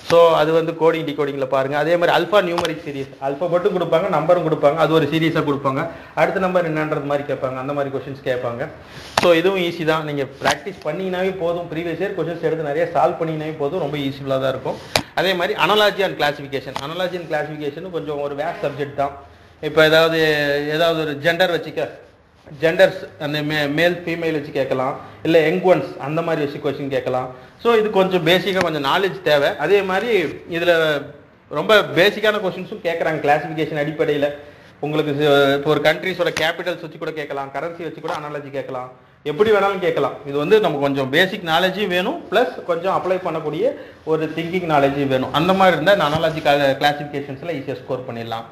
ஸோ அது வந்து கோடிங் டிகோடிங்கில் பாருங்கள் அதே மாதிரி அல்ஃபா நியூமரிக் சீரிஸ் அல்ஃபபெட்டும் கொடுப்பாங்க நம்பரும் கொடுப்பாங்க. அது ஒரு சீரியஸாக கொடுப்பாங்க. அடுத்த நம்பர் என்னன்றது மாதிரி கேட்பாங்க. அந்த மாதிரி கொஷின்ஸ் கேட்பாங்க. ஸோ இதுவும் ஈஸி தான். நீங்கள் ப்ராக்டிஸ் பண்ணிங்கனாவே போதும். ப்ரீவியஸ் இயர் கொஷின்ஸ் எடுத்து நிறைய சால்வ் பண்ணிங்கனாவே போதும். ரொம்ப ஈஸிஃபுல்லாக தான் இருக்கும். அதே மாதிரி analogy and classification analogy and classification கொஞ்சம் ஒரு வேஸ்ட் சப்ஜெக்ட் தான். இப்போ ஏதாவது ஏதாவது ஒரு ஜெண்டர் வச்சுக்க ஜெண்டர்ஸ் அந்த மே மேல் ஃபீமேல் வச்சு கேட்கலாம். இல்லை யங் ஒன்ஸ் அந்த மாதிரி வச்சு கொஷின் கேட்கலாம். ஸோ இது கொஞ்சம் பேசிக்காக கொஞ்சம் நாலேஜ் தேவை. அதே மாதிரி இதில் ரொம்ப பேசிக்கான கொஸ்டின்ஸும் கேட்குறாங்க கிளாசிஃபிகேஷன் அடிப்படையில். உங்களுக்கு இப்போ ஒரு கண்ட்ரிஸோட கேபிட்டல்ஸ் வச்சு கூட கேட்கலாம். கரன்சி வச்சு கூட அனாலஜி கேட்கலாம். எப்படி வேணாலும் கேட்கலாம். இது வந்து நமக்கு கொஞ்சம் பேசிக் நாலேஜும் வேணும் ப்ளஸ் கொஞ்சம் அப்ளை பண்ணக்கூடிய ஒரு திங்கிங் நாலேஜும் வேணும். அந்த மாதிரி இருந்தால் இந்த அனாலஜி கிளாசிஃபிகேஷன்ஸில் ஈஸியாக ஸ்கோர் பண்ணிடலாம்.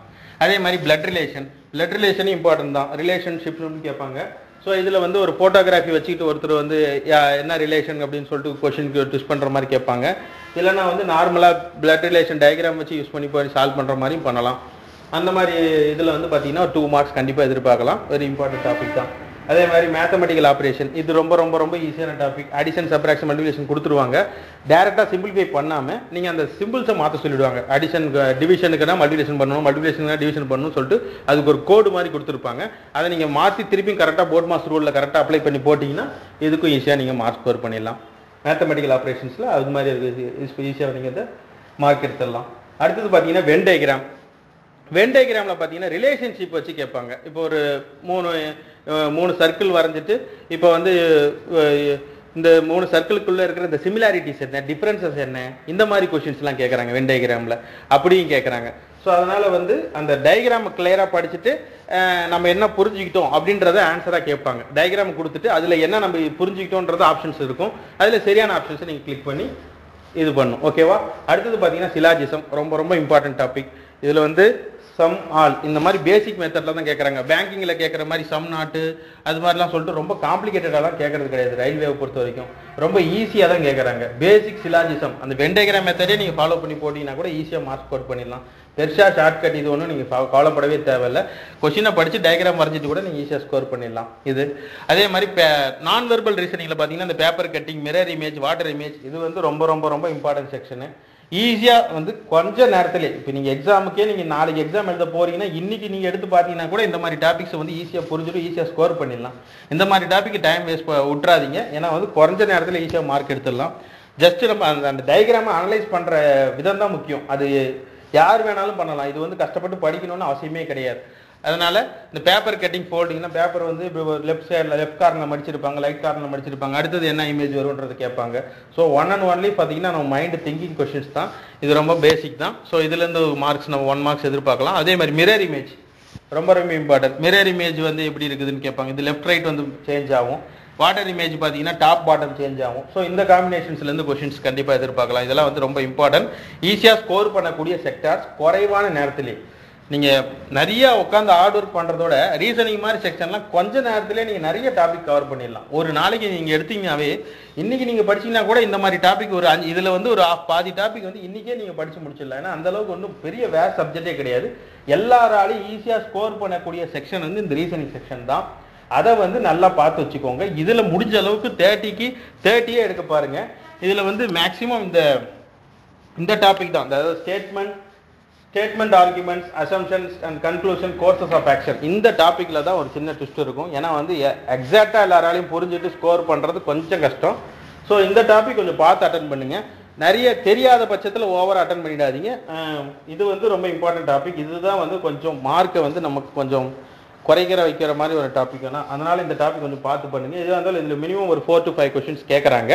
அதே மாதிரி பிளட் ரிலேஷன் பிளட் ரிலேஷனும் இம்பார்ட்டன்ட் தான். ரிலேஷன்ஷிப்னு கேட்பாங்க ஸோ இதில் வந்து ஒரு ஃபோட்டோகிராஃபி வச்சுக்கிட்டு ஒருத்தர் வந்து யா- என்ன ரிலேஷன் அப்படின்னு சொல்லிட்டு கொஷினுக்கு ட்விஸ்ட் பண்ணுற மாதிரி கேட்பாங்க. இல்லைன்னா வந்து நார்மலாக பிளட் ரிலேஷன் டயக்ராம் வச்சு யூஸ் பண்ணி போய் சால்வ் பண்ணுற மாதிரியும் பண்ணலாம். அந்த மாதிரி இதில் வந்து பார்த்தீங்கன்னா டூ மார்க்ஸ் கண்டிப்பாக எதிர்பார்க்கலாம். வெரி இம்பார்ட்டன்ட் டாபிக் தான். அதே மாதிரி மேத்தமெட்டிக்கல் ஆப்ரேஷன் இது ரொம்ப ரொம்ப ரொம்ப ஈஸியான டாபிக் அடிஷன் சப்ராக்ஷன் மல்டிபிகேஷன் கொடுத்துருவாங்க. டேரெக்டாக சிம்பிளிஃபை பண்ணாமல் நீங்கள் அந்த சிம்பிள்ஸை மாற்ற சொல்லிடுவாங்க. அடிஷன் டிவிஷனுக்குனா மல்டிபிகேஷன் பண்ணணும் மல்டிபிகேஷனுக்கு டிவிஷன் பண்ணணும்னு சொல்லிட்டு அதுக்கு ஒரு கோடு மாதிரி கொடுத்துருப்பாங்க. அதை நீங்கள் மாற்றி திருப்பியும் கரெக்டாக போர்ட் மாஸ்டர் ரூலில் கரெக்டாக அப்ளை பண்ணி போட்டிங்கன்னா இதுக்கும் ஈஸியாக நீங்கள் மார்க் ஸ்கோர் பண்ணிடலாம். மேத்தமெட்டிக்கல் ஆப்ரேஷன்ஸில் அது மாதிரி இருக்குது ஈஸியாக நீங்கள் இந்த மார்க் எடுத்துடலாம். அடுத்தது பார்த்தீங்கன்னா வென் டயக்ராம் வென் டயக்ராமில் பார்த்தீங்கன்னா ரிலேஷன்ஷிப் வச்சு கேட்பாங்க. இப்போ ஒரு மூணு மூணு சர்க்கிள் வரைஞ்சிட்டு இப்போ வந்து இந்த மூணு சர்க்கிளுக்குள்ளே இருக்கிற இந்த சிமிலாரிட்டிஸ் என்ன டிஃப்ரென்சஸ் என்ன இந்த மாதிரி கொஷின்ஸ்லாம் கேட்குறாங்க வென் டயக்ராமில் அப்படியும் கேட்குறாங்க ஸோ அதனால் வந்து அந்த டயக்ராம் கிளியராக படிச்சுட்டு நம்ம என்ன புரிஞ்சுக்கிட்டோம் அப்படின்றத ஆன்சராக கேட்பாங்க. டயக்ராம் கொடுத்துட்டு அதில் என்ன நம்ம புரிஞ்சுக்கிட்டோன்றது ஆப்ஷன்ஸ் இருக்கும். அதில் சரியான ஆப்ஷன்ஸை நீங்கள் கிளிக் பண்ணி இது பண்ணும். ஓகேவா அடுத்தது பார்த்தீங்கன்னா சிலாஜிசம் ரொம்ப ரொம்ப இம்பார்ட்டன்ட் டாபிக் இதில் வந்து சம் ஆல் இந்த மாதிரி பேசிக் மெத்தடில் தான் கேட்குறாங்க பேங்கிங்கில் கேட்குற மாதிரி சம் நாட்டு அது மாதிரிலாம் சொல்லிட்டு ரொம்ப காம்ப்ளிகேட்டடாலாம் கேட்கறது கிடையாது ரயில்வேவை பொறுத்த வரைக்கும். ரொம்ப ஈஸியாக தான் கேட்குறாங்க பேசிக் சிலாஜிசம் அந்த வெண்டேகிற மெத்தடே நீங்கள் ஃபாலோ பண்ணி போட்டிங்கன்னா கூட ஈஸியாக மார்க் ஸ்கோர் பண்ணிடலாம். பெருசாக ஷார்ட்கட் இது ஒன்றும் நீங்கள் ஃபாலோ படவே தேவையில்ல. கொஷினை படித்து டயக்ராம் வரைஞ்சிட்டு கூட நீங்கள் ஈஸியாக ஸ்கோர் பண்ணிடலாம். இது. அதே மாதிரி நான் வெர்பல் ரீசனிங்கில் பார்த்தீங்கன்னா இந்த paper cutting mirror image water image இது வந்து ரொம்ப ரொம்ப ரொம்ப இம்பார்ட்டன்ட் செக்ஷனு ஈஸியாக வந்து கொஞ்ச நேரத்திலே இப்போ நீங்கள் எக்ஸாமுக்கே நீங்கள் நாளைக்கு எக்ஸாம் எழுத போகிறீங்கன்னா இன்றைக்கி நீங்கள் எடுத்து பார்த்தீங்கன்னா கூட இந்த மாதிரி டாபிக்ஸை வந்து ஈஸியாக புரிஞ்சிடும் ஈஸியாக ஸ்கோர் பண்ணிடலாம். இந்த மாதிரி டாபிக் டைம் வேஸ்ட் விட்றாதீங்க ஏன்னா வந்து குறைஞ்ச நேரத்தில் ஈஸியாக மார்க் எடுத்துடலாம். ஜஸ்ட் நம்ம அந்த அந்த டயக்ராமை அனலைஸ் பண்ணுற விதம் தான் முக்கியம். அது யார் வேணாலும் பண்ணலாம். இது வந்து கஷ்டப்பட்டு படிக்கணும்னு அவசியமே கிடையாது. அதனால இந்த பேப்பர் கட்டிங் ஃபோல்டிங்னா பேப்பர் வந்து லெஃப்ட் சைடில் லெஃப்ட் கார்னர் மடிச்சிருப்பாங்க லைட் கார்னர் மடிச்சிருப்பாங்க. அடுத்தது என்ன இமேஜ் வரும்ன்றது கேட்பாங்க. ஸோ ஒன் அண்ட் ஒன்லி பார்த்தீங்கன்னா நம்ம மைண்ட் திங்கிங் கொஷின்ஸ் தான். இது ரொம்ப பேசிக் தான். ஸோ இதுலேருந்து மார்க்ஸ் நம்ம ஒன் மார்க்ஸ் எதிர்பார்க்கலாம். அதே மாதிரி மிரர் இமேஜ் ரொம்ப ரொம்ப இம்பார்ட்டன்ட் மிரர் இமேஜ் வந்து எப்படி இருக்குதுன்னு கேட்பாங்க. இது லெஃப்ட் ரைட் வந்து சேஞ்ச் ஆகும். வாட்டர் இமேஜ் பார்த்தீங்கன்னா டாப் பாட்டம் சேஞ்ச் ஆகும். ஸோ இந்த காம்பினேஷன்ஸ்லேருந்து கொஷின்ஸ் கண்டிப்பாக எதிர்பார்க்கலாம். இதெல்லாம் வந்து ரொம்ப இம்பார்ட்டன்ட் ஈஸியாக ஸ்கோர் பண்ணக்கூடிய செக்டார்ஸ் குறைவான நேரத்திலே. நீங்கள் நிறைய உட்காந்து ஹார்ட் ஒர்க் பண்ணுறதோட ரீசனிங் மாதிரி செக்ஷன்லாம் கொஞ்ச நேரத்திலே நீங்கள் நிறைய டாபிக் கவர் பண்ணிடலாம். ஒரு நாளைக்கு நீங்கள் எடுத்தீங்கன்னாவே இன்னைக்கு நீங்கள் படிச்சீங்கன்னா கூட இந்த மாதிரி டாபிக் ஒரு அஞ்சு இதில் வந்து ஒரு பாதி டாபிக் வந்து இன்னைக்கே நீங்கள் படிச்சு முடிச்சிடலாம். ஏன்னா அந்த அளவுக்கு ஒன்றும் பெரிய வேற சப்ஜெக்டே கிடையாது. எல்லாராலையும் ஈஸியாக ஸ்கோர் பண்ணக்கூடிய செக்ஷன் வந்து இந்த ரீசனிங் செக்ஷன் தான். அதை வந்து நல்லா பார்த்து வச்சுக்கோங்க. இதில் முடிஞ்ச அளவுக்கு தேர்ட்டிக்கு தேர்ட்டியே எடுக்க பாருங்க. இதில் வந்து மேக்ஸிமம் இந்த இந்த டாபிக் தான். அதாவது statement statement arguments assumptions and conclusion courses of action இந்த டாப்பிக்கில் தான் ஒரு சின்ன ட்விஸ்ட் இருக்கும். ஏன்னா வந்து எக்ஸாக்டாக எல்லாராலையும் புரிஞ்சுட்டு ஸ்கோர் பண்ணுறது கொஞ்சம் கஷ்டம். ஸோ இந்த டாபிக் கொஞ்சம் பார்த்து அட்டன் பண்ணுங்க. நிறைய தெரியாத பட்சத்தில் ஓவர் அட்டன் பண்ணிடாதீங்க. இது வந்து ரொம்ப இம்பார்ட்டன்ட் டாபிக் இதுதான் வந்து கொஞ்சம் மார்க்கை வந்து நமக்கு கொஞ்சம் குறைக்கிற வைக்கிற மாதிரி ஒரு டாபிக் ஆனால் அதனால் இந்த டாபிக் கொஞ்சம் பார்த்து பண்ணுங்கள் எதுவாக இருந்தாலும் இதில் மினிமம் ஒரு ஃபோர் டு ஃபைவ் கொஷின்ஸ் கேட்குறாங்க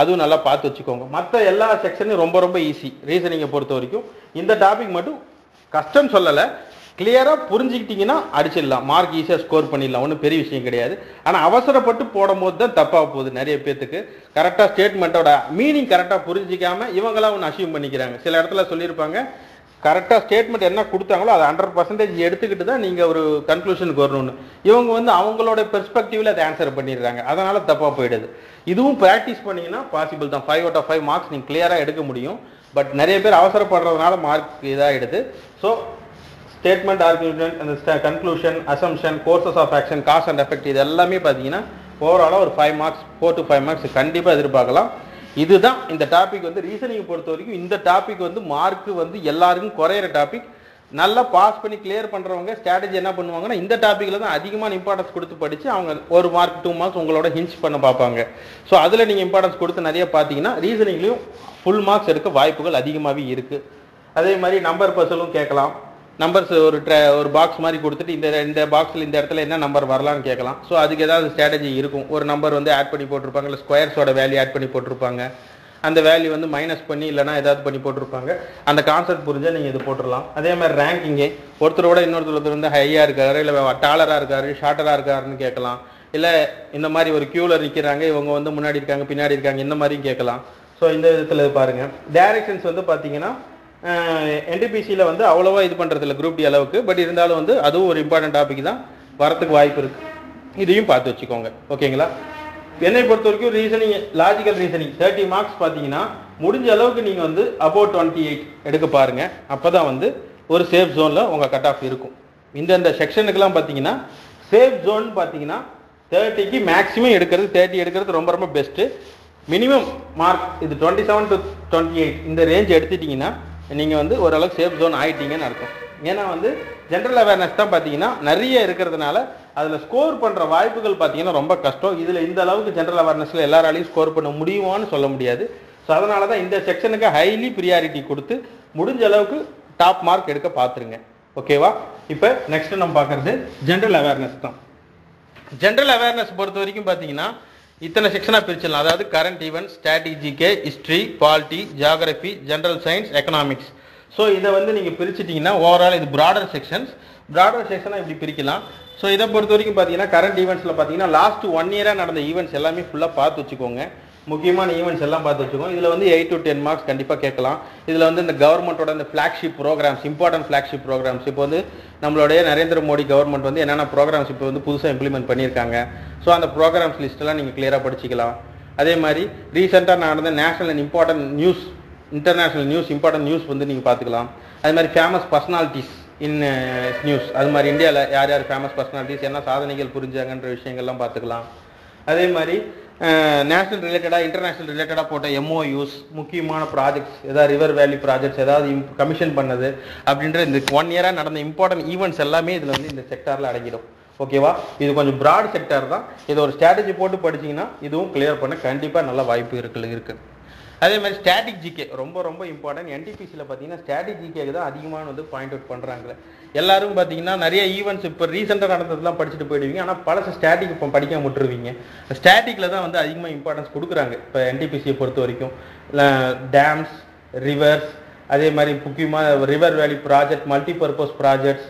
அதுவும் நல்லா பார்த்து வச்சுக்கோங்க. மற்ற எல்லா செக்ஷனும் ரொம்ப ரொம்ப ஈஸி ரீசனிங்கை பொறுத்த வரைக்கும் இந்த டாபிக் மட்டும் கஷ்டம் சொல்லலை. கிளியராக புரிஞ்சுக்கிட்டீங்கன்னா அடிச்சிடலாம். மார்க் ஈஸியாக ஸ்கோர் பண்ணிடலாம். ஒன்றும் பெரிய விஷயம் கிடையாது. ஆனால் அவசரப்பட்டு போடும்போது தான் தப்பாக போகுது நிறைய பேர்த்துக்கு கரெக்டாக ஸ்டேட்மெண்ட்டோட மீனிங் கரெக்டாக புரிஞ்சிக்காமல் இவங்களாம் ஒன்று அசியூம் பண்ணிக்கிறாங்க. சில இடத்துல சொல்லியிருப்பாங்க கரெக்டாக ஸ்டேட்மெண்ட் என்ன கொடுத்தாங்களோ அதை ஹண்ட்ரட் பர்சன்டேஜ் எடுத்துக்கிட்டு தான் நீங்கள் ஒரு கன்க்ளூஷனுக்கு வரணும்னு. இவங்க வந்து அவங்களோட பெர்ஸ்பெக்டிவில் அதை ஆன்சர் பண்ணிடுறாங்க. அதனால் தப்பாக போயிடுது. இதுவும் ப்ராக்டிஸ் பண்ணிங்கன்னா பாசிபிள் தான். Five out of five marks நீங்கள் கிளியராக எடுக்க முடியும். பட் நிறைய பேர் அவசரப்படுறதுனால மார்க் இதாகிடுது ஸோ ஸ்டேட்மெண்ட் ஆர்குமெண்ட் அந்த conclusion assumption courses of action cause and effect இது எல்லாமே பார்த்தீங்கன்னா ஓவராலாக ஒரு five marks four to five marks கண்டிப்பாக எதிர்பார்க்கலாம். இதுதான் இந்த டாபிக் வந்து ரீசனிங் பொறுத்த வரைக்கும் இந்த டாபிக் வந்து மார்க் வந்து எல்லாருக்கும் குறையிற டாபிக் நல்லா பாஸ் பண்ணி கிளியர் பண்றவங்க ஸ்ட்ராட்டஜி என்ன பண்ணுவாங்கன்னா இந்த டாப்பிக்கில் தான் அதிகமான இம்பார்ட்டன்ஸ் கொடுத்து படிச்சு அவங்க ஒரு மார்க் டூ மார்க்ஸ் உங்களோட ஹிஞ்ச் பண்ண பார்ப்பாங்க. ஸோ அதில் நீங்கள் இம்பார்ட்டன்ஸ் கொடுத்து நிறைய பார்த்தீங்கன்னா ரீசனிங்லேயும் ஃபுல் மார்க்ஸ் எடுக்க வாய்ப்புகள் அதிகமாகவே இருக்கு. அதே மாதிரி நம்பர் பசலும் கேட்கலாம். நம்பர்ஸ் ஒரு ட்ர ஒரு பாக்ஸ் மாதிரி கொடுத்துட்டு இந்த இந்த பாக்ஸில் இந்த இடத்துல என்ன நம்பர் வரலாம்னு கேட்கலாம். ஸோ அதுக்கு ஏதாவது ஸ்ட்ராட்டஜி இருக்கும். ஒரு நம்பர் வந்து ஆட் பண்ணி போட்டிருப்பாங்க இல்லை ஸ்கொயர்ஸோட வேல்யூ ஆட் பண்ணி போட்டிருப்பாங்க. அந்த வேல்யூ வந்து மைனஸ் பண்ணி இல்லைனா ஏதாவது பண்ணி போட்டிருப்பாங்க. அந்த கான்செப்ட் புரிஞ்சால் நீங்கள் இது போட்டுடலாம். அதே மாதிரி ரேங்கிங்கே ஒருத்தரோட இன்னொருத்தர் வந்து ஹையாக இருக்காரு இல்லை டாலராக இருக்காரு ஷார்ட்டராக இருக்காருன்னு கேட்கலாம். இல்லை இந்த மாதிரி ஒரு க்யூவில் நிற்கிறாங்க இவங்க வந்து முன்னாடி இருக்காங்க பின்னாடி இருக்காங்க இந்த மாதிரியும் கேட்கலாம். ஸோ இந்த விதத்தில் பாருங்கள் டைரக்ஷன்ஸ் வந்து பார்த்தீங்கன்னா என்டிபிசியில் வந்து அவ்வளோவா இது பண்ணுறதில்ல குரூப் டி அளவுக்கு. பட் இருந்தாலும் வந்து அதுவும் ஒரு இம்பார்ட்டன்ட் டாபிக் தான். வரத்துக்கு வாய்ப்பு இருக்குது இதையும் பார்த்து வச்சுக்கோங்க. ஓகேங்களா? என்னை பொறுத்த வரைக்கும் reasoning logical reasoning thirty marks பார்த்தீங்கன்னா முடிஞ்ச அளவுக்கு நீங்கள் வந்து அபவுட் டுவெண்ட்டி எயிட் எடுக்க பாருங்கள் அப்போ தான் வந்து ஒரு சேஃப் ஜோனில் உங்கள் கட் ஆஃப் இருக்கும். இந்தந்த செக்ஷனுக்கெல்லாம் பார்த்தீங்கன்னா சேஃப் ஜோன் பார்த்தீங்கன்னா தேர்ட்டிக்கு மேக்ஸிமம் எடுக்கிறது தேர்ட்டி எடுக்கிறது ரொம்ப ரொம்ப பெஸ்ட்டு மினிமம் மார்க் இது twenty seven to twenty eight இந்த ரேஞ்ச் எடுத்துட்டிங்கன்னா நீங்கள் வந்து ஓரளவுக்கு சேஃப் ஜோன் ஆகிட்டீங்கன்னு அர்த்தம். ஏன்னா வந்து ஜென்ரல் அவேர்னஸ் தான் பார்த்தீங்கன்னா நிறைய இருக்கிறதுனால அதில் ஸ்கோர் பண்ணுற வாய்ப்புகள் பார்த்தீங்கன்னா ரொம்ப கஷ்டம். இதில் இந்த அளவுக்கு ஜென்ரல் அவேர்னஸில் எல்லாராலையும் ஸ்கோர் பண்ண முடியுமான்னு சொல்ல முடியாது. ஸோ அதனால தான் இந்த செக்ஷனுக்கு ஹைலி ப்ரியாரிட்டி கொடுத்து முடிஞ்ச அளவுக்கு டாப் மார்க் எடுக்க பார்த்துருங்க. ஓகேவா இப்போ நெக்ஸ்ட் நம்ம பார்க்குறது ஜென்ரல் அவேர்னஸ் தான். ஜென்ரல் அவேர்னஸ் பொறுத்த வரைக்கும் பார்த்தீங்கன்னா இத்தனை செக்ஷனாக பிரிச்சிடலாம். அதாவது current event ஸ்ட்ராட்டஜிகே history polity geography general science economics so இதை வந்து நீங்கள் பிரிச்சிட்டிங்கன்னா ஓவரால் இது ப்ராடர் செக்ஷன்ஸ் ப்ராடர் செக்ஷனாக இப்படி பிரிக்கலாம். ஸோ இதை பொறுத்த வரைக்கும் பார்த்தீங்கன்னா கரண்ட் ஈவெண்ட்ஸில் பார்த்தீங்கன்னா லாஸ்ட் ஒன் இயராக நடந்த ஈவெண்ட்ஸ் எல்லாமே ஃபுல்லாக பார்த்து வச்சுக்கோங்க. முக்கியமான ஈவெண்ட்ஸ் எல்லாம் பார்த்து வச்சுக்கோங்க. இதில் வந்து எயிட் டு டென் மார்க்ஸ் கண்டிப்பாக கேட்கலாம். இதில் வந்து இந்த கவர்மெண்ட்டோட இந்த flagship programmes important flagship programmes இப்போ வந்து நம்மளுடைய நரேந்திர மோடி கவர்மெண்ட் வந்து என்னென்ன ப்ரோக்ராம்ஸ் இப்போ வந்து புதுசாக இம்ப்ளிமெண்ட் பண்ணியிருக்காங்க. ஸோ அந்த ப்ரோக்ராம்ஸ் லிஸ்ட்டெல்லாம் நீங்கள் கிளியராக படிச்சிக்கலாம். அதே மாதிரி ரீசெண்டாக நடந்த national and important news international news important news வந்து நீங்கள் பார்த்துக்கலாம். அது மாதிரி ஃபேமஸ் பர்சனாலிட்டிஸ் இன் நியூஸ் அது மாதிரி இந்தியாவில் யார் யார் ஃபேமஸ் பர்சனாலிட்டிஸ் என்ன சாதனைகள் புரிஞ்சாங்கன்ற விஷயங்கள்லாம் பார்த்துக்கலாம். அதே மாதிரி நேஷனல் ரிலேட்டடாக இன்டர்நேஷ்னல் ரிலேட்டடாக போட்ட எம்ஓயூஸ் முக்கியமான ப்ராஜெக்ட்ஸ் ஏதாவது ரிவர் வேலி ப்ராஜெக்ட்ஸ் ஏதாவது கமிஷன் பண்ணது அப்படின்ற இந்த ஒன் இயராக நடந்த இம்பார்ட்டன்ட் ஈவெண்ட்ஸ் எல்லாமே இதில் வந்து இந்த செக்டாரில் அடங்கிடும். ஓகேவா இது கொஞ்சம் ப்ராட் செக்டார் தான். இது ஒரு ஸ்ட்ராட்டஜி போட்டு படிச்சீங்கன்னா இதுவும் கிளியர் பண்ண கண்டிப்பாக நல்ல வாய்ப்பு இருக்குது இருக்குது அதே மாதிரி ஸ்டாட்டிக் ஜிகே ரொம்ப ரொம்ப இம்பார்ட்டன்ட் என்டிபிசியில் பார்த்தீங்கன்னா ஸ்டாட்டிக் ஜிகேக்கு தான் அதிகமான வந்து பாயிண்ட் அவுட் பண்ணுறாங்க எல்லாரும் பார்த்தீங்கன்னா நிறைய ஈவெண்ட்ஸ் இப்போ ரீசெண்டாக நடந்ததுலாம் படிச்சுட்டு போயிடுவீங்க. ஆனால் பழச ஸ்டாட்டிக் இப்போ படிக்க விட்டுருவீங்க. ஸ்டாட்டிக்கில் தான் வந்து அதிகமாக இம்பார்ட்டன்ஸ் கொடுக்குறாங்க இப்போ என்டிபிசியை பொறுத்த வரைக்கும். டேம்ஸ் ரிவர்ஸ் அதே மாதிரி முக்கியமாக ரிவர் வேலி ப்ராஜெக்ட் மல்டிபர்பஸ் ப்ராஜெக்ட்ஸ்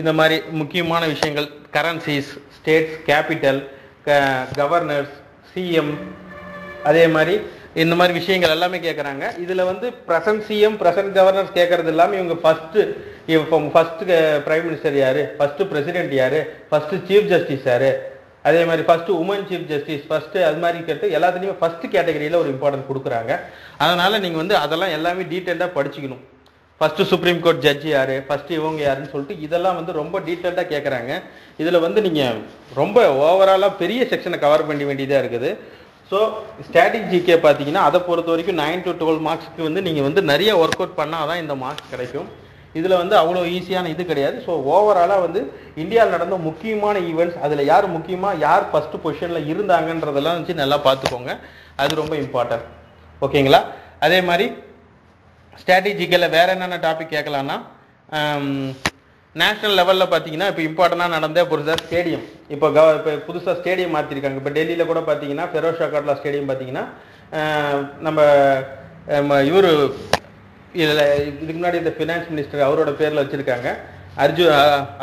இந்த மாதிரி முக்கியமான விஷயங்கள் currencies states capital governors CM அதே மாதிரி இந்த மாதிரி விஷயங்கள் எல்லாமே கேட்குறாங்க இதில் வந்து ப்ரெசன்ட் சிஎம் ப்ரெசன்ட் கவர்னர்ஸ் கேட்கறது இல்லாமல் இவங்க ஃபஸ்ட்டு இப்போ ஃபஸ்ட்டு பிரைம் மினிஸ்டர் யார்? ஃபஸ்ட்டு பிரசிடென்ட் யார்? ஃபஸ்ட்டு சீஃப் ஜஸ்டிஸ் யார்? அதே மாதிரி first woman chief justice first அது மாதிரி கேட்டு எல்லாத்துலேயுமே ஃபஸ்ட்டு கேட்டகரியில் ஒரு இம்பார்ட்டன்ட் கொடுக்குறாங்க. அதனால் நீங்கள் வந்து அதெல்லாம் எல்லாமே டீட்டெயில்டாக படிச்சுக்கணும். ஃபஸ்ட்டு சுப்ரீம் கோர்ட் ஜட்ஜி யார்? ஃபஸ்ட்டு இவங்க யாருன்னு சொல்லிட்டு இதெல்லாம் வந்து ரொம்ப டீட்டெயில்டாக கேட்குறாங்க இதில் வந்து நீங்கள் ரொம்ப ஓவராலாக பெரிய செக்ஷனை கவர் பண்ண வேண்டியதாக இருக்குது. ஸோ ஸ்டாட்டிக் ஜிகே பார்த்தீங்கன்னா அதை பொறுத்த வரைக்கும் நைன் டு டுவெல் மார்க்ஸ்க்கு வந்து நீங்கள் வந்து நிறைய ஒர்க் அவுட் பண்ணால் தான் இந்த மார்க்ஸ் கிடைக்கும். இதில் வந்து அவ்வளோ ஈஸியான இது கிடையாது. ஸோ ஓவராலாக வந்து இந்தியாவில் நடந்த முக்கியமான ஈவெண்ட்ஸ் அதில் யார் முக்கியமாக யார் ஃபஸ்ட்டு பொசிஷனில் இருந்தாங்கன்றதெல்லாம் வச்சு நல்லா பார்த்துக்கோங்க. அது ரொம்ப இம்பார்ட்டன்ட் ஓகேங்களா? அதே மாதிரி ஸ்ட்ராட்டஜிக்கலில் வேறு என்னென்ன டாபிக் கேட்கலான்னா நேஷனல் லெவலில் பார்த்தீங்கன்னா இப்போ இம்பார்ட்டண்டாக நடந்த புதுசாக ஸ்டேடியம் இப்போ கவ இப்போ புதுசாக ஸ்டேடியம் மாற்றிருக்காங்க இப்போ டெல்லியில் கூட பார்த்தீங்கன்னா ஃபெரோஸ் ஷா காட்லா ஸ்டேடியம் பார்த்தீங்கன்னா நம்ம இவர் இதில் இதுக்கு முன்னாடி இந்த ஃபினான்ஸ் மினிஸ்டர் அவரோட பேரில் வச்சுருக்காங்க. அர்ஜு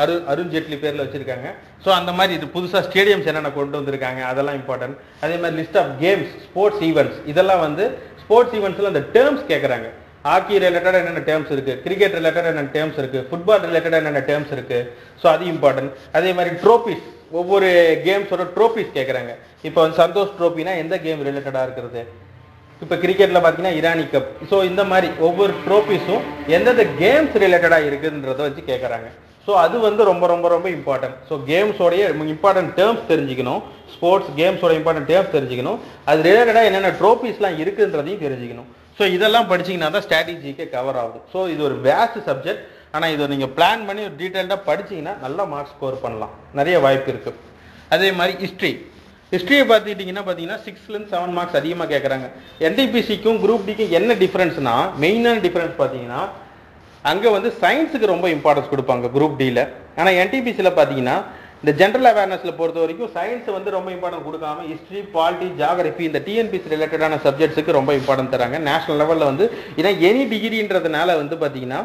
அரு அருண் ஜேட்லி பேரில் வச்சுருக்காங்க. ஸோ அந்த மாதிரி இது புதுசாக ஸ்டேடியம்ஸ் என்னென்ன கொண்டு வந்திருக்காங்க அதெல்லாம் இம்பார்ட்டன்ட் அதே மாதிரி list of games sports events இதெல்லாம் வந்து ஸ்போர்ட்ஸ் ஈவெண்ட்ஸில் அந்த டேர்ம்ஸ் கேட்குறாங்க ஹாக்கி ரிலேட்டடாக என்னென்ன டேர்ம்ஸ் இருக்குது கிரிக்கெட் ரிலேட்டடாக என்னென்ன டேர்ம்ஸ் இருக்குது ஃபுட்பால் ரிலேட்டடாக என்னென்ன டேர்ம்ஸ் இருக்குது ஸோ அது இம்பார்ட்டன்ட் அதே மாதிரி ட்ரோபிஸ் ஒவ்வொரு கேம்ஸோட ட்ரோபிஸ் கேட்குறாங்க இப்போ வந்து சந்தோஷ் ட்ரோஃபினா எந்த கேம் ரிலேட்டடாக இருக்கிறது? இப்போ கிரிக்கெட்டில் பார்த்தீங்கன்னா இரானி கப் ஸோ இந்த மாதிரி ஒவ்வொரு ட்ரோபிஸும் எந்தெந்த கேம்ஸ் ரிலேட்டடாக இருக்குன்றத வச்சு கேட்குறாங்க ஸோ அது வந்து ரொம்ப ரொம்ப ரொம்ப இம்பார்ட்டன்ட் ஸோ கேம்ஸோடைய இம்பார்ட்டன்ட் டேர்ம்ஸ் தெரிஞ்சுக்கணும். ஸ்போர்ட்ஸ் கேம்ஸோட இம்பார்ட்டன்ட் டேர்ம்ஸ் தெரிஞ்சுக்கணும். அது ரிலேட்டடாக என்னென்ன ட்ரோஃபீஸ்லாம் இருக்குன்றதையும் தெரிஞ்சுக்கணும். ஸோ இதெல்லாம் படிச்சீங்கன்னா தான் ஸ்ட்ராட்டஜிக்கே கவர் ஆகுது. ஸோ இது ஒரு வேஸ்ட் சப்ஜெக்ட் ஆனால் இதை நீங்கள் பிளான் பண்ணி ஒரு டீட்டெயில்டாக படிச்சீங்கன்னா நல்லா மார்க் ஸ்கோர் பண்ணலாம். நிறைய வாய்ப்பு இருக்குது அதே மாதிரி ஹிஸ்ட்ரி ஹிஸ்ட்ரியை பார்த்துக்கிட்டிங்கன்னா பார்த்தீங்கன்னா சிக்ஸ்லேருந்து செவன் மார்க்ஸ் அதிகமாக கேட்குறாங்க என்டிபிசிக்கும் குரூப் டிக்கும் என்ன டிஃப்ரென்ஸ்னா மெயினான டிஃப்ரென்ஸ் பார்த்தீங்கன்னா அங்கே வந்து சயின்ஸுக்கு ரொம்ப இம்பார்ட்டன்ஸ் கொடுப்பாங்க குரூப் டியில் ஆனால் என்டிபிசியில் பார்த்தீங்கன்னா இந்த ஜென்ரல் அவேர்னஸில் பொறுத்த வரைக்கும் சயின்ஸ் வந்து ரொம்ப இம்பார்ட்டன்ட் கொடுக்காம ஹிஸ்ட்ரி பாலிட்டி ஜாகிரபி இந்த டிஎன்பிசி ரிலேட்டடான சப்ஜெக்ட்ஸுக்கு ரொம்ப இம்பார்ட்டன்ட் தராங்க. நேஷனல் லெவலில் வந்து ஏன்னா எனி டிகிரின்றதுனால வந்து பார்த்தீங்கன்னா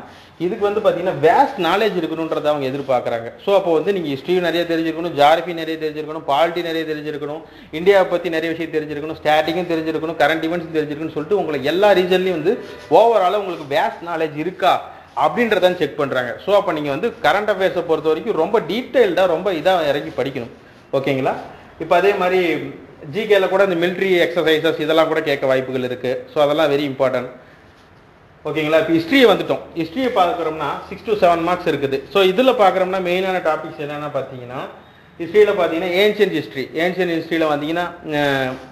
இதுக்கு வந்து பார்த்தீங்கன்னா வேஸ்ட் நாலேஜ் இருக்கணுன்றதை அவங்க எதிர்பார்க்குறாங்க. ஸோ அப்போ வந்து நீங்கள் ஹிஸ்ட்ரி நிறைய தெரிஞ்சிருக்கணும் ஜாகிரபி நிறைய தெரிஞ்சிருக்கணும் பாலிட்டி நிறைய தெரிஞ்சிருக்கணும் இந்தியாவை பற்றி நிறைய விஷயம் தெரிஞ்சிருக்கணும் ஸ்டாட்டிக்கும் தெரிஞ்சிருக்கணும் கரண்ட் ஈவெண்ட்ஸ் தெரிஞ்சிருக்கணும்னு சொல்லிட்டு உங்களை எல்லா ரீஜன்லையும் வந்து ஓவராலாக உங்களுக்கு வேஸ்ட் நாலேஜ் இருக்கா? அப்படின்றதான் செக் பண்ணுறாங்க ஸோ அப்போ நீங்கள் வந்து கரண்ட் அஃபேர்ஸை பொறுத்த வரைக்கும் ரொம்ப டீட்டெயில்டாக ரொம்ப இதாக இறங்கி படிக்கணும். ஓகேங்களா இப்போ அதே மாதிரி ஜிகேல கூட இந்த மிலிட்ரி எக்ஸசைசஸ் இதெல்லாம் கூட கேட்க வாய்ப்புகள் இருக்குது ஸோ அதெல்லாம் வெரி இம்பார்ட்டன்ட் ஓகேங்களா இப்போ ஹிஸ்ட்ரியை வந்துட்டோம். ஹிஸ்ட்ரியை பார்க்குறோம்னா சிக்ஸ் டு செவன் மார்க்ஸ் இருக்குது. ஸோ இதில் பார்க்குறோம்னா மெயினான டாபிக்ஸ் என்னென்னா பார்த்தீங்கன்னா ஹிஸ்ட்ரியில் பார்த்தீங்கன்னா ஏன்ஷியன் ஹிஸ்ட்ரி ஏன்ஷியன் ஹிஸ்ட்ரியில் பார்த்தீங்கன்னா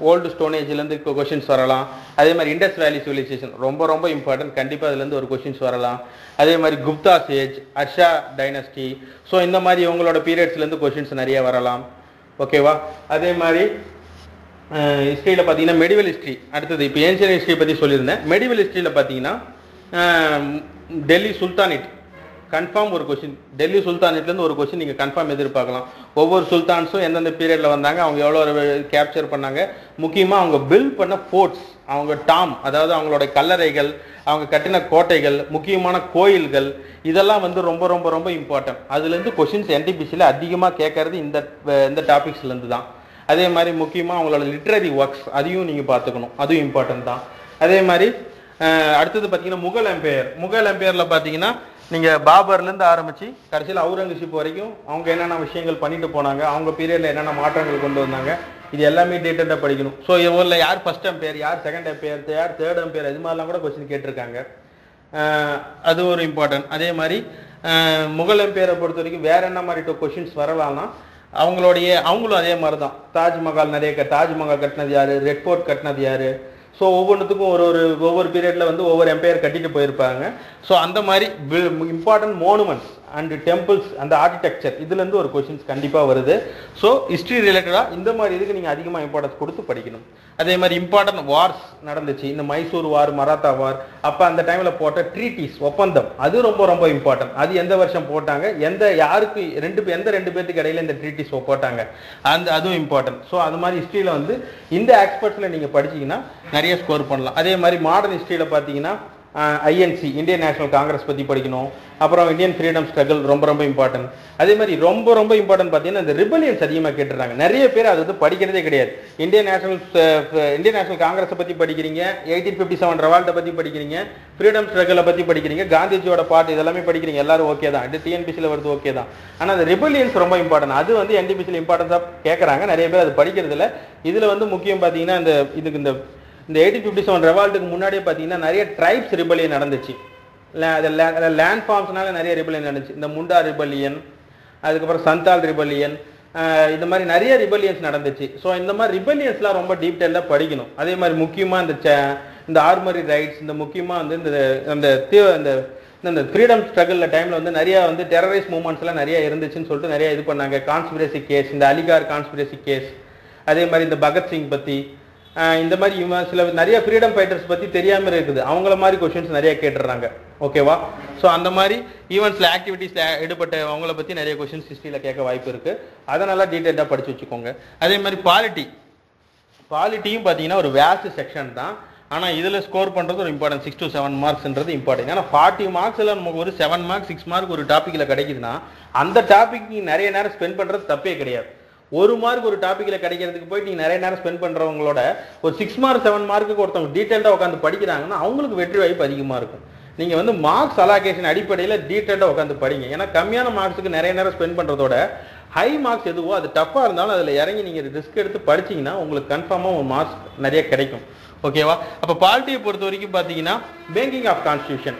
ஓல்டு ஸ்டோனேஜ்லேருந்து கொஷின்ஸ் வரலாம். அதே மாதிரி இண்டஸ் வேலி சிவிலைசேஷன் ரொம்ப ரொம்ப இம்பார்ட்டன்ட் கண்டிப்பாக அதுலேருந்து ஒரு கொஷின்ஸ் வரலாம். அதே மாதிரி Gupta Sage Harsha dynasty so இந்த மாதிரி இவங்களோட பீரியட்ஸ்லேருந்து கொஷின்ஸ் நிறைய வரலாம். ஓகேவா அதே மாதிரி ஹிஸ்ட்ரியில் பார்த்தீங்கன்னா மெடிவல் ஹிஸ்ட்ரி அடுத்தது இப்போ ஏன்ஷியன் ஹிஸ்ட்ரி பற்றி சொல்லியிருந்தேன். மெடிவல் ஹிஸ்ட்ரியில் பார்த்தீங்கன்னா டெல்லி சுல்தானேட் கன்ஃபார்ம் ஒரு கொஸ்டின் டெல்லி சுல்தானேட்லேருந்து ஒரு கொஸ்டின் நீங்கள் கன்ஃபார்ம் எதிர்பார்க்கலாம். ஒவ்வொரு சுல்தான்ஸும் எந்தெந்த பீரியடில் வந்தாங்க அவங்க எவ்வளோ கேப்சர் பண்ணாங்க. முக்கியமாக அவங்க பில்ட் பண்ண ஃபோர்ட்ஸ் அவங்க டாம் அதாவது அவங்களோட கல்லறைகள் அவங்க கட்டின கோட்டைகள் முக்கியமான கோயில்கள் இதெல்லாம் வந்து ரொம்ப ரொம்ப ரொம்ப இம்பார்ட்டன்ட் அதுலேருந்து கொஷின்ஸ் என்டிபிசியில் அதிகமாக கேட்கறது இந்த இந்த டாபிக்ஸ்லேருந்து தான். அதே மாதிரி முக்கியமாக அவங்களோட லிட்ரரி ஒர்க்ஸ் அதையும் நீங்கள் பார்த்துக்கணும். அதுவும் இம்பார்ட்டன்ட் தான். அதே மாதிரி அடுத்தது பார்த்தீங்கன்னா முகல் எம்பையர் முகல் எம்பையரில் பார்த்தீங்கன்னா நீங்கள் பாபர்லேருந்து ஆரம்பித்து கடைசியில் அவுரங்கசீப் வரைக்கும் அவங்க என்னென்ன விஷயங்கள் பண்ணிட்டு போனாங்க அவங்க பீரியடில் என்னென்ன மாற்றங்கள் கொண்டு வந்தாங்க இது எல்லாமே டீட்டெயிலாக படிக்கணும். ஸோ இவரில் யார் ஃபர்ஸ்ட் எம்பையர் யார் செகண்ட் எம்பையர் யார் தேர்ட் எம்பையர் இது மாதிரிலாம் கூட கொஸ்டின் கேட்டிருக்காங்க. அது ஒரு இம்பார்ட்டன்ட் அதே மாதிரி முகல் எம்பையரை பொறுத்த வரைக்கும் வேற என்ன மாதிரி கொஷின்ஸ் வரலாம்னா அவங்களுடைய அவங்களும் அதே மாதிரி தான் தாஜ்மஹால் நிறைய க- தாஜ்மஹால் கட்டினது யார்? ரெட் ஃபோர்ட் கட்டினது யார்? ஸோ ஒவ்வொன்றுத்துக்கும் ஒரு ஒரு ஒவ்வொரு பீரியடில் வந்து ஒவ்வொரு எம்பையர் கட்டிட்டு போயிருப்பாங்க. ஸோ அந்த மாதிரி இம்பார்ட்டன்ட் மோனுமெண்ட்ஸ் அண்ட் டெம்பிள்ஸ் அந்த ஆர்கிடெக்சர் இதுலேருந்து ஒரு கொஷின்ஸ் கண்டிப்பாக வருது. ஸோ ஹிஸ்ட்ரி ரிலேட்டடாக இந்த மாதிரி இதுக்கு நீங்கள் அதிகமாக இம்பார்ட்டன்ஸ் கொடுத்து படிக்கணும். அதே மாதிரி இம்பார்ட்டன்ட் வார்ஸ் நடந்துச்சு. இந்த மைசூர் வார் மராத்தா வார் அப்போ அந்த டைமில் போட்ட ட்ரீட்டிஸ் ஒப்பந்தம் அது ரொம்ப ரொம்ப இம்பார்ட்டன்ட் அது எந்த வருஷம் போட்டாங்க? எந்த யாருக்கு ரெண்டு எந்த ரெண்டு பேர்த்துக்கு இடையில இந்த ட்ரீட்டிஸ் போட்டாங்க? அந்த அதுவும் இம்பார்ட்டன்ட் ஸோ அது மாதிரி ஹிஸ்ட்ரியில் வந்து இந்த எக்ஸ்பர்ட்ஸில் நீங்கள் படிச்சீங்கன்னா நிறைய ஸ்கோர் பண்ணலாம். அதே மாதிரி மாடர்ன் ஹிஸ்ட்ரியில் பார்த்தீங்கன்னா ஐஎன்சி இந்தியன் நேஷனல் காங்கிரஸ் பற்றி படிக்கணும். அப்புறம் இந்தியன் ஃப்ரீடம் ஸ்ட்ரகிள் ரொம்ப ரொம்ப இம்பார்ட்டன்ட் அதே மாதிரி ரொம்ப ரொம்ப இம்பார்ட்டன்ட் பார்த்தீங்கன்னா இந்த ரிபலியன்ஸ் அதிகமாக கேட்டுறாங்க நிறைய பேர் அது வந்து படிக்கிறதே கிடையாது. இந்தியன் நேஷனல் இந்தியன் நேஷனல் காங்கிரஸை பற்றி படிக்கிறீங்க எயிட்டீன் ஃபிஃப்டி செவன் ரெவால்ட்டை பற்றி படிக்கிறீங்க ஃப்ரீடம் ஸ்ட்ரகிளை பற்றி படிக்கிறீங்க காந்திஜியோட பாட்டு இதெல்லாமே படிக்கிறீங்க. எல்லாரும் ஓகே தான். இது டிஎன்பிசியில் வருது ஓகே தான். ஆனால் அந்த ரிபலியன்ஸ் ரொம்ப இம்பார்ட்டன்ட் அது வந்து என்டிபிசியில் இம்பார்ட்டன்ஸாக கேட்குறாங்க நிறைய பேர் அது படிக்கிறதுல இதில் வந்து முக்கியம் பார்த்தீங்கன்னா இந்த இதுக்கு இந்த இந்த எயிட்டீன் ஃபிஃப்டி செவன் ரெவால்ட்டுக்கு முன்னாடியே பார்த்தீங்கன்னா நிறைய ட்ரைப்ஸ் ரிபலியன் நடந்துச்சு. லேண்ட் ஃபார்ம்ஸ்னால நிறைய ரிபலியன் நடந்துச்சு. இந்த முண்டா ரிபலியன் அதுக்கப்புறம் சந்தால் ரிபலியன் இந்த மாதிரி நிறைய ரிபலியன்ஸ் நடந்துச்சு. ஸோ இந்த மாதிரி ரிபலியன்ஸ்லாம் ரொம்ப டீட்டெயிலாக படிக்கணும். அதே மாதிரி முக்கியமாக இந்த ச- இந்த ஆர்மரி ரைட்ஸ் இந்த முக்கியமாக வந்து இந்த அந்த தீ- இந்த இந்த ஃப்ரீடம் ஸ்ட்ரகிளில் டைமில் வந்து நிறையா வந்து டெரரிஸ்ட் மூமெண்ட்ஸ்லாம் நிறையா இருந்துச்சுன்னு சொல்லிட்டு நிறைய இது பண்ணாங்க. கான்ஸ்பிரசி கேஸ் இந்த அலிகார் கான்ஸ்பிரசி கேஸ் அதே மாதிரி இந்த பகத்சிங் பற்றி இந்த மாதிரி இவன் சில நிறைய ஃப்ரீடம் ஃபைட்டர்ஸ் பற்றி தெரியாமல் இருக்குது. அவங்கள மாதிரி கொஷின்ஸ் நிறைய கேட்டுடுறாங்க ஓகேவா ஸோ அந்த மாதிரி ஈவெண்ட்ஸில் ஆக்டிவிட்டீஸில் ஈடுபட்ட அவங்கள பற்றி நிறைய கொஷின்ஸ் ஹிஸ்ட்ரியில் கேட்க வாய்ப்பு இருக்குது அதை நல்லா டீட்டெயிலாக படித்து வச்சுக்கோங்க. அதே மாதிரி பாலிட்டி பாலிட்டியும் பார்த்தீங்கன்னா ஒரு வேஸ்ட் செக்ஷன் தான். ஆனால் இதில் ஸ்கோர் பண்ணுறது ஒரு இம்பார்ட்டன்ட் சிக்ஸ் டு செவன் மார்க்ஸ்ன்றது இம்பார்ட்டன்ட் ஏன்னா ஃபார்ட்டி மார்க்ஸில் நமக்கு ஒரு செவன் மார்க் சிக்ஸ் மார்க் ஒரு டாப்பிக்கில் கிடைக்குதுன்னா அந்த டாபிக் நிறைய நேரம் ஸ்பெண்ட் பண்ணுறது தப்பே கிடையாது. ஒரு மார்க் ஒரு டாப்பிக்கில் கிடைக்கிறதுக்கு போய் நீங்கள் நிறைய நேரம் ஸ்பெண்ட் பண்ணுறவங்களோட ஒரு சிக்ஸ் மார்க் செவன் மார்க்குக்கு ஒருத்தவங்க டீட்டெயில்டாக உட்காந்து படிக்கிறாங்கன்னா அவங்களுக்கு வெற்றி வாய்ப்பு அதிகமாக இருக்கும். நீங்கள் வந்து மார்க்ஸ் அலாகேஷன் அடிப்படையில் டீட்டெயில்டாக உட்காந்து படிங்க. ஏன்னா கம்மியான மார்க்ஸுக்கு நிறைய நேரம் ஸ்பெண்ட் பண்ணுறதோட ஹை மார்க்ஸ் எதுவோ அது டஃப்பாக இருந்தாலும் அதில் இறங்கி நீங்கள் ரிஸ்க் எடுத்து படிச்சிங்கன்னா உங்களுக்கு கன்ஃபார்மாக ஒரு மார்க்ஸ் நிறைய கிடைக்கும். ஓகேவா அப்போ பாலிட்டியை பொறுத்த வரைக்கும் பார்த்தீங்கன்னா banking of constitution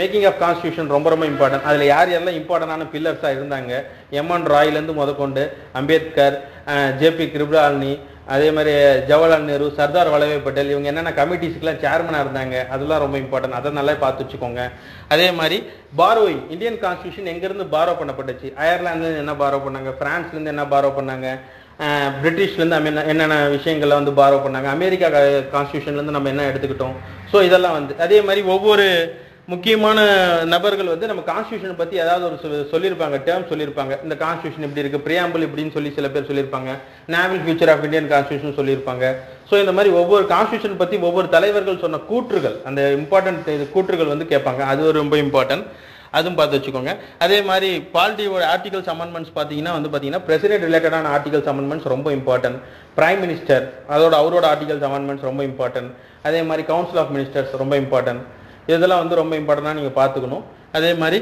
making of constitution ரொம்ப ரொம்ப இம்பார்ட்டன்ட் அதில் யார் யாரெல்லாம் இம்பார்ட்டண்டான பில்லர்ஸாக இருந்தாங்க? எம்என் ராயிலேருந்து முதற்கொண்டு அம்பேத்கர் ஜேபி கிருப்லானி அதே மாதிரி ஜவஹர்லால் நேரு சர்தார் வல்லபாய் பட்டேல் இவங்க என்னென்ன கமிட்டிஸ்க்குலாம் சேர்மனாக இருந்தாங்க? அதெல்லாம் ரொம்ப இம்பார்ட்டன்ட் அதை நல்லா பார்த்து வச்சுக்கோங்க. அதே மாதிரி பாரோயிங் இந்தியன் கான்ஸ்டியூஷன் எங்கேருந்து பாரோ பண்ணப்பட்டுச்சு? அயர்லாந்துலேருந்து என்ன பாரோ பண்ணாங்க? ஃப்ரான்ஸ்லேருந்து என்ன பாரோ பண்ணாங்க? பிரிட்டிஷ்லேருந்து நம்ம என்ன என்னென்ன விஷயங்கள்லாம் வந்து பாரோ பண்ணாங்க? அமெரிக்கா கான்ஸ்டியூஷன்லேருந்து நம்ம என்ன எடுத்துக்கிட்டோம்? ஸோ இதெல்லாம் வந்து அதே மாதிரி ஒவ்வொரு முக்கியமான நபர்கள் வந்து நம்ம கான்ஸ்டியூஷன் பற்றி ஏதாவது ஒரு சொல்லியிருப்பாங்க டேர்ம் சொல்லியிருப்பாங்க. இந்த கான்ஸ்டியூஷன் இப்படி இருக்கு பிரியாம்பிள் இப்படின்னு சொல்லி சில பேர் சொல்லியிருப்பாங்க. Naval future of Indian constitution சொல்லியிருப்பாங்க. ஸோ இந்த மாதிரி ஒவ்வொரு கான்ஸ்டியூஷன் பற்றி ஒவ்வொரு தலைவர்கள் சொன்ன கூற்றுகள் அந்த இம்பார்ட்டன்ட் இது கூற்றுகள் வந்து கேட்பாங்க. அது ஒரு ரொம்ப இம்பார்ட்டன்ட் அதுவும் பார்த்து வச்சுக்கோங்க. அதே மாதிரி பாலிட்டியோட ஆர்டிகல்ஸ் அமெண்ட்மெண்ட்ஸ் பார்த்தீங்கன்னா வந்து பார்த்தீங்கன்னா பிரசிடென்ட் ரிலேட்டடான ஆர்டிகல்ஸ் அமெண்ட்மெண்ட்ஸ் ரொம்ப இம்பார்ட்டன்ட் பிரைம் மினிஸ்டர் அதோட அவரோட ஆர்டிகல்ஸ் அமெண்ட்மெண்ட்ஸ் ரொம்ப இம்பார்ட்டன்ட் அதே மாதிரி கவுன்சில் ஆஃப் மினிஸ்டர்ஸ் ரொம்ப இம்பார்ட்டன்ட் இதெல்லாம் வந்து ரொம்ப இம்பார்ட்டண்டாக நீங்கள் பார்த்துக்கணும். அதே மாதிரி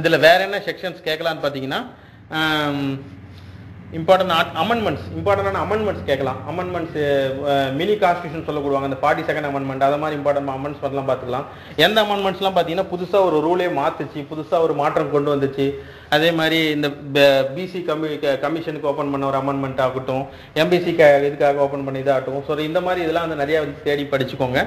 இதில் வேற என்ன செக்ஷன்ஸ் கேட்கலான்னு பார்த்தீங்கன்னா இம்பார்ட்டன்ட் அமெண்ட்மெண்ட்ஸ் இம்பார்ட்டண்டான அமெண்ட்மெண்ட்ஸ் கேட்கலாம். அமெண்ட்மெண்ட்ஸ் மினி கான்ஸ்டியூஷன் சொல்லக்கூடுவாங்க. அந்த ஃபார்ட்டி செகண்ட் அமெண்ட்மெண்ட் அது மாதிரி இம்பார்ட்டன்ட் அமெண்ட்ஸ் பார்த்துக்கலாம். எந்த அமெண்ட்மெண்ட்ஸ்லாம் பார்த்தீங்கன்னா புதுசாக ஒரு ரூலே மாற்றுச்சு புதுசாக ஒரு மாற்றம் கொண்டு வந்துச்சு. அதே மாதிரி இந்த பிசி கமி கமிஷனுக்கு ஓப்பன் பண்ண ஒரு அமெண்ட்மெண்ட் ஆகட்டும் எம்பிசி இதுக்காக ஓப்பன் பண்ணி இதாகட்டும். ஸோ இந்த மாதிரி இதெல்லாம் வந்து நிறைய வந்து தேடி படிச்சுக்கோங்க.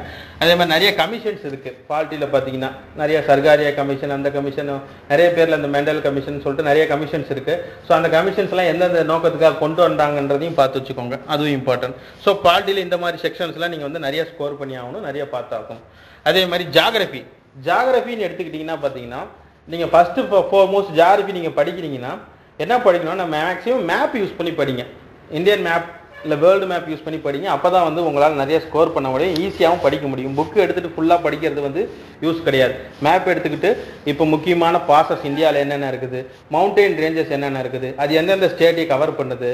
அதே மாதிரி நிறைய கமிஷன்ஸ் இருக்கு. பார்ட்டியில் பார்த்தீங்கன்னா நிறைய சர்க்காரிய கமிஷன் அந்த கமிஷன் நிறைய பேர்ல அந்த மெண்டல் கமிஷன் சொல்லிட்டு நிறைய கமிஷன்ஸ் இருக்கு. ஸோ அந்த கமிஷன்ஸ் எல்லாம் எந்தெந்த நோக்கத்துக்காக கொண்டு வந்தாங்கன்றதையும் பார்த்து வச்சுக்கோங்க. அதுவும் இம்பார்ட்டன்ட் ஸோ பார்ட்டியில் இந்த மாதிரி செக்ஷன்ஸ்லாம் நீங்கள் வந்து நிறைய ஸ்கோர் பண்ணி ஆகணும் நிறைய பார்த்தாக்கும் அதே மாதிரி ஜாகிரபி ஜாகிரபின்னு எடுத்துக்கிட்டிங்கன்னா பார்த்தீங்கன்னா நீங்கள் ஃபஸ்ட்டு இப்போ ஃபோர் மோஸ்ட் ஜாரிபி நீங்கள் படிக்கிறீங்கன்னா என்ன படிக்கணும்னா மேக்ஸிமம் மேப் யூஸ் பண்ணி படிங்க. இந்தியன் மேப் இல்லை வேர்ல்டு மேப் யூஸ் பண்ணி படிங்க. அப்போ தான் வந்து உங்களால் நிறைய ஸ்கோர் பண்ண முடியும். ஈஸியாகவும் படிக்க முடியும். புக்கு எடுத்துகிட்டு ஃபுல்லாக படிக்கிறது வந்து யூஸ் கிடையாது. மேப் எடுத்துக்கிட்டு இப்போ முக்கியமான பாசஸ் இந்தியாவில் என்னென்ன இருக்குது? மவுண்டெயின் ரேஞ்சஸ் என்னென்ன இருக்குது? அது எந்தெந்த ஸ்டேட்டையும் கவர் பண்ணுது?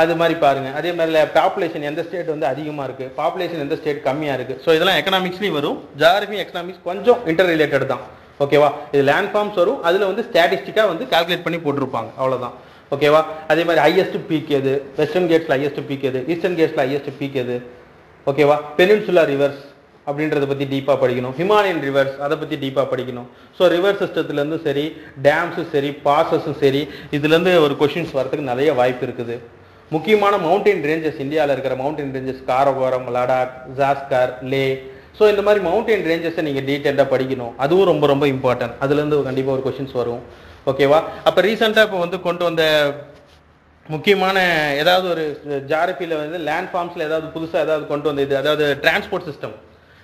அது மாதிரி பாருங்கள் அதே மாதிரி பாப்புலேஷன் எந்த ஸ்டேட் வந்து அதிகமாக இருக்குது பாப்புலேஷன் எந்த ஸ்டேட் கம்மியாக இருக்குது ஸோ இதெல்லாம் எக்கனாமிக்ஸ்லேயும் வரும். ஜாகிரபி எக்கனாமிக்ஸ் கொஞ்சம் இன்டர் ரிலேட்டட் தான். ஓகேவா? இது லேண்ட் ஃபார்ம்ஸ் வரும். அதில் வந்து ஸ்டாட்டிஸ்டிக்காக வந்து கால்குலேட் பண்ணி போட்டிருப்பாங்க. அவ்வளோதான் ஓகேவா? அதே மாதிரி ஹையஸ்ட் பீக் எது? வெஸ்டர்ன் கேட்ஸில் ஹையஸ்ட் பீக் எது? ஈஸ்டர்ன் கேட்ஸில் ஹையஸ்ட் பீக் எது? ஓகேவா? பெனின்சுலா ரிவர்ஸ் அப்படின்றத பற்றி டீப்பாக படிக்கணும். ஹிமாலயன் ரிவர்ஸ் அதை பற்றி டீப்பாக படிக்கணும். ஸோ ரிவர் சிஸ்டத்துலேருந்து சரி டேம்ஸும் சரி பாசஸும் சரி இதுலேருந்து ஒரு கொஷின்ஸ் வரதுக்கு நிறைய வாய்ப்பு இருக்குது. முக்கியமான மவுண்டைன் ரேஞ்சஸ் இந்தியாவில் இருக்கிற mountain ranges Karakoram Ladakh Zanskar Leh so இந்த மாதிரி மவுண்டைன் ரேஞ்சஸை நீங்கள் டீட்டெயிலாக படிக்கணும். அதுவும் ரொம்ப ரொம்ப இம்பார்ட்டன்ட் அதுலேருந்து கண்டிப்பாக ஒரு கொஷின்ஸ் வரும். ஓகேவா அப்போ ரீசெண்டாக இப்போ வந்து கொண்டு வந்த முக்கியமான ஏதாவது ஒரு ஜாரபியில் வந்து லேண்ட் ஃபார்ம்ஸில் ஏதாவது புதுசாக ஏதாவது கொண்டு வந்த இது அதாவது டிரான்ஸ்போர்ட் சிஸ்டம்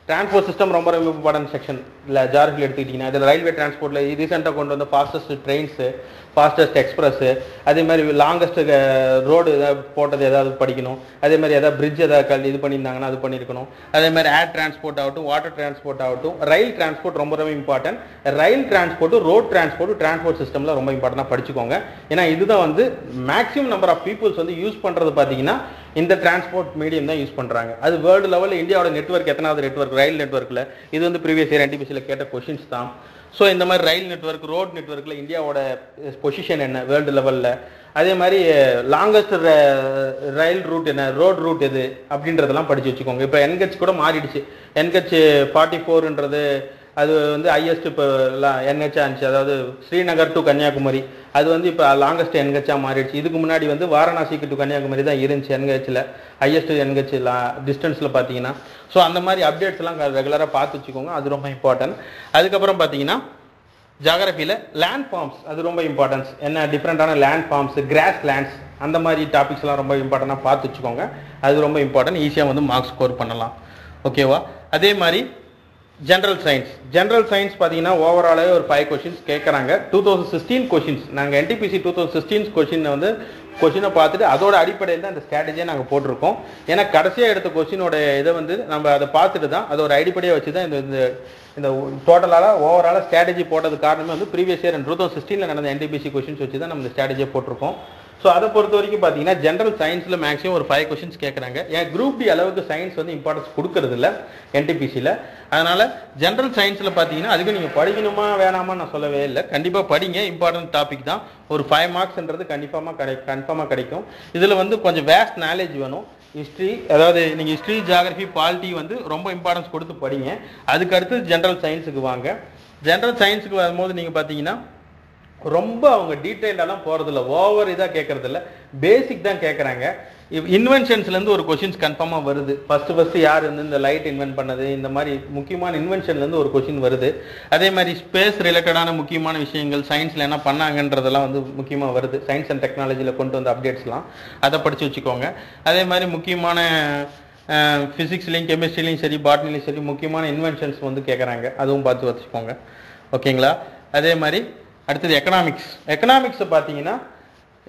டிரான்ஸ்போர்ட் சிஸ்டம் ரொம்ப ரொம்ப இம்பார்ட்டன்ட் செக்ஷன் இல்லை ஜாரபியில் எடுத்துக்கிட்டிங்கன்னா இதில் ரயில்வே டிரான்ஸ்போர்ட்டில் ரீசெண்டாக கொண்டு வந்த ஃபாஸ்டஸ்ட் ட்ரெயின்ஸு ஃபாஸ்டஸ்ட் எக்ஸ்பிரஸ்ஸு அதே மாதிரி லாங்கஸ்ட் ரோடு ஏதாவது போட்டது ஏதாவது படிக்கணும். அதே மாதிரி ஏதாவது பிரிட்ஜ் ஏதாவது கல் இது பண்ணியிருந்தாங்கன்னா அது பண்ணியிருக்கணும். அதே மாதிரி ஏர் டிரான்ஸ்போர்ட் ஆகட்டும் வாட்டர் டிரான்ஸ்போர்ட் ஆகட்டும் ரயில் டிரான்ஸ்போர்ட் ரொம்ப ரொம்ப இம்பார்ட்டன்ட் ரயில் டிரான்ஸ்போர்ட்டும் ரோட் டிரான்ஸ்போர்ட் டிரான்ஸ்போர்ட் சிஸ்டமில் ரொம்ப இம்பார்ட்டண்டாக படிச்சுக்கோங்க. ஏன்னா இதுதான் வந்து மேக்ஸிமம் நம்பர் ஆஃப் பீப்புள்ஸ் வந்து யூஸ் பண்ணுறது பார்த்தீங்கன்னா இந்த டிரான்ஸ்போர்ட் மீடியம் தான் யூஸ் பண்ணுறாங்க அது வேர்ல்டு லெவலில் இந்தியாவோட நெட்வொர்க் எத்தனாவது நெட்வொர்க் ரயில் நெட்ஒர்க்கில் இது வந்து ப்ரீவியஸ் இயர் என்டிபிசியில் கேட்ட கொஷின்ஸ் தான். ஸோ இந்த மாதிரி ரயில் நெட்வொர்க் ரோட் நெட்வொர்க்கில் இந்தியாவோட eh, பொசிஷன் என்ன? வேர்ல்டு லெவலில் அதே மாதிரி லாங்கஸ்ட் ரயில் ரூட் என்ன? ரோட் ரூட் எது? அப்படின்றதெல்லாம் படித்து வச்சுக்கோங்க. இப்போ என்கச் கூட மாறிடுச்சு. என்கச் ஃபார்ட்டி ஃபோர்ன்றது அது வந்து ஹையஸ்ட் இப்போ என்ஹெச் இருந்துச்சு அதாவது ஸ்ரீநகர் டு கன்னியாகுமரி. அது வந்து இப்போ லாங்கஸ்ட் என்ஹெச்சாக மாறிடுச்சு. இதுக்கு முன்னாடி வந்து வாரணாசிக்கு டு கன்னியாகுமரி தான் இருந்துச்சு என்ஹெச்சில் ஹையஸ்ட் என்ஹெச் டிஸ்டன்ஸில் பார்த்தீங்கன்னா ஸோ அந்த மாதிரி அப்டேட்ஸ்லாம் ரெகுலராக பார்த்து வச்சுக்கோங்க. அது ரொம்ப இம்பார்ட்டன்ட் அதுக்கப்புறம் பார்த்தீங்கன்னா ஜாகிரபியில் லேண்ட் ஃபார்ம்ஸ் அது ரொம்ப இம்பார்ட்டன்ஸ் என்ன டிஃப்ரெண்டான லேண்ட் ஃபார்ம்ஸ் கிராஸ் லேண்ட்ஸ் அந்த மாதிரி டாபிக்ஸ்லாம் ரொம்ப இம்பார்ட்டண்ட்டாக பார்த்து வச்சுக்கோங்க. அது ரொம்ப இம்பார்ட்டன்ட் ஈஸியாக வந்து மார்க்ஸ் ஸ்கோர் பண்ணலாம். ஓகேவா அதே மாதிரி ஜென்ரல் சயின்ஸ் ஜென்ரல் சயின்ஸ் பார்த்தீங்கன்னா ஓவராலே ஒரு ஃபைவ் கொஷின்ஸ் கேட்குறாங்க. டூ தௌசண்ட் சிக்ஸ்டீன் கொஷின்ஸ் நாங்கள் என்டிபிசி டூ தௌசண்ட் சிக்ஸ்டீன் கொஷினை வந்து கொஷினை பார்த்துட்டு அதோட அடிப்படையில் தான் அந்த ஸ்ட்ராட்டஜியை நாங்கள் போட்டிருக்கோம். ஏன்னா கடைசியாக எடுத்த கொஷினோட இதை வந்து நம்ம அதை பார்த்துட்டு தான் அதை ஒரு அடிப்படையாக வச்சு தான் இந்த இந்த இந்த டோட்டலாக ஓவராலாக ஸ்ட்ராட்டஜி போட்டது காரணமே வந்து ப்ரீவியஸ் இயர் டூ தௌசண்ட் சிக்ஸ்டீனில் நடந்த என்டிபிசி கொஷின்ஸ் வச்சு தான் நம்ம இந்த ஸ்ட்ராட்டஜியை போட்டிருக்கோம். ஸோ அதை பொறுத்த வரைக்கும் பார்த்தீங்கன்னா ஜென்ரல் சயின்ஸில் மேக்ஸிமம் ஒரு ஃபைவ் கொஷின்ஸ் கேட்குறாங்க ஏன் குரூப் டி அளவுக்கு சயின்ஸ் வந்து இம்பார்ட்டன்ஸ் கொடுக்கறது இல்லை என்டிபிசியில் அதனால் ஜென்ரல் சயின்ஸில் பார்த்தீங்கன்னா அதுக்கு நீங்கள் படிக்கணுமா வேணாமா நான் சொல்லவே இல்லை. கண்டிப்பாக படிங்க இம்பார்ட்டன்ட் டாபிக் தான். ஒரு ஃபைவ் மார்க்ஸ்ன்றது கண்டிப்பாக கிடை கன்ஃபார்மாக கிடைக்கும். இதில் வந்து கொஞ்சம் வேஸ்ட் நாலேஜ் வேணும். ஹிஸ்ட்ரி அதாவது நீங்கள் ஹிஸ்ட்ரி ஜாகிரஃபி பாலிட்டி வந்து ரொம்ப இம்பார்ட்டன்ஸ் கொடுத்து படிங்க. அதுக்கு அடுத்து ஜென்ரல் சயின்ஸுக்கு வாங்க. ஜென்ரல் சயின்ஸுக்கு வரும்போது நீங்கள் பார்த்தீங்கன்னா ரொம்ப அவங்க டீட்டெயிலெல்லாம் போகிறதில்ல ஓவர் இதாக கேட்கறதில்ல பேசிக் தான் கேட்குறாங்க இன்வென்ஷன்ஸ்லேருந்து ஒரு கொஷின்ஸ் கன்ஃபார்மாக வருது. ஃபஸ்ட்டு ஃபஸ்ட்டு யார் வந்து இந்த லைட் இன்வென்ட் பண்ணது? இந்த மாதிரி முக்கியமான இன்வென்ஷன்லேருந்து ஒரு கொஷின் வருது. அதே மாதிரி ஸ்பேஸ் ரிலேட்டடான முக்கியமான விஷயங்கள் சயின்ஸில் என்ன பண்ணாங்கன்றதெல்லாம் வந்து முக்கியமாக வருது. சயின்ஸ் அண்ட் டெக்னாலஜியில் கொண்டு வந்த அப்டேட்ஸ்லாம் அதை படித்து வச்சுக்கோங்க. அதே மாதிரி முக்கியமான ஃபிசிக்ஸ்லேயும் கெமிஸ்ட்ரிலையும் சரி பாட்னிலையும் சரி முக்கியமான இன்வென்ஷன்ஸ் வந்து கேட்குறாங்க அதுவும் பார்த்து வச்சுக்கோங்க. ஓகேங்களா அதே மாதிரி அடுத்தது எக்கனாமிக்ஸ் எக்கனாமிக்ஸை பார்த்தீங்கன்னா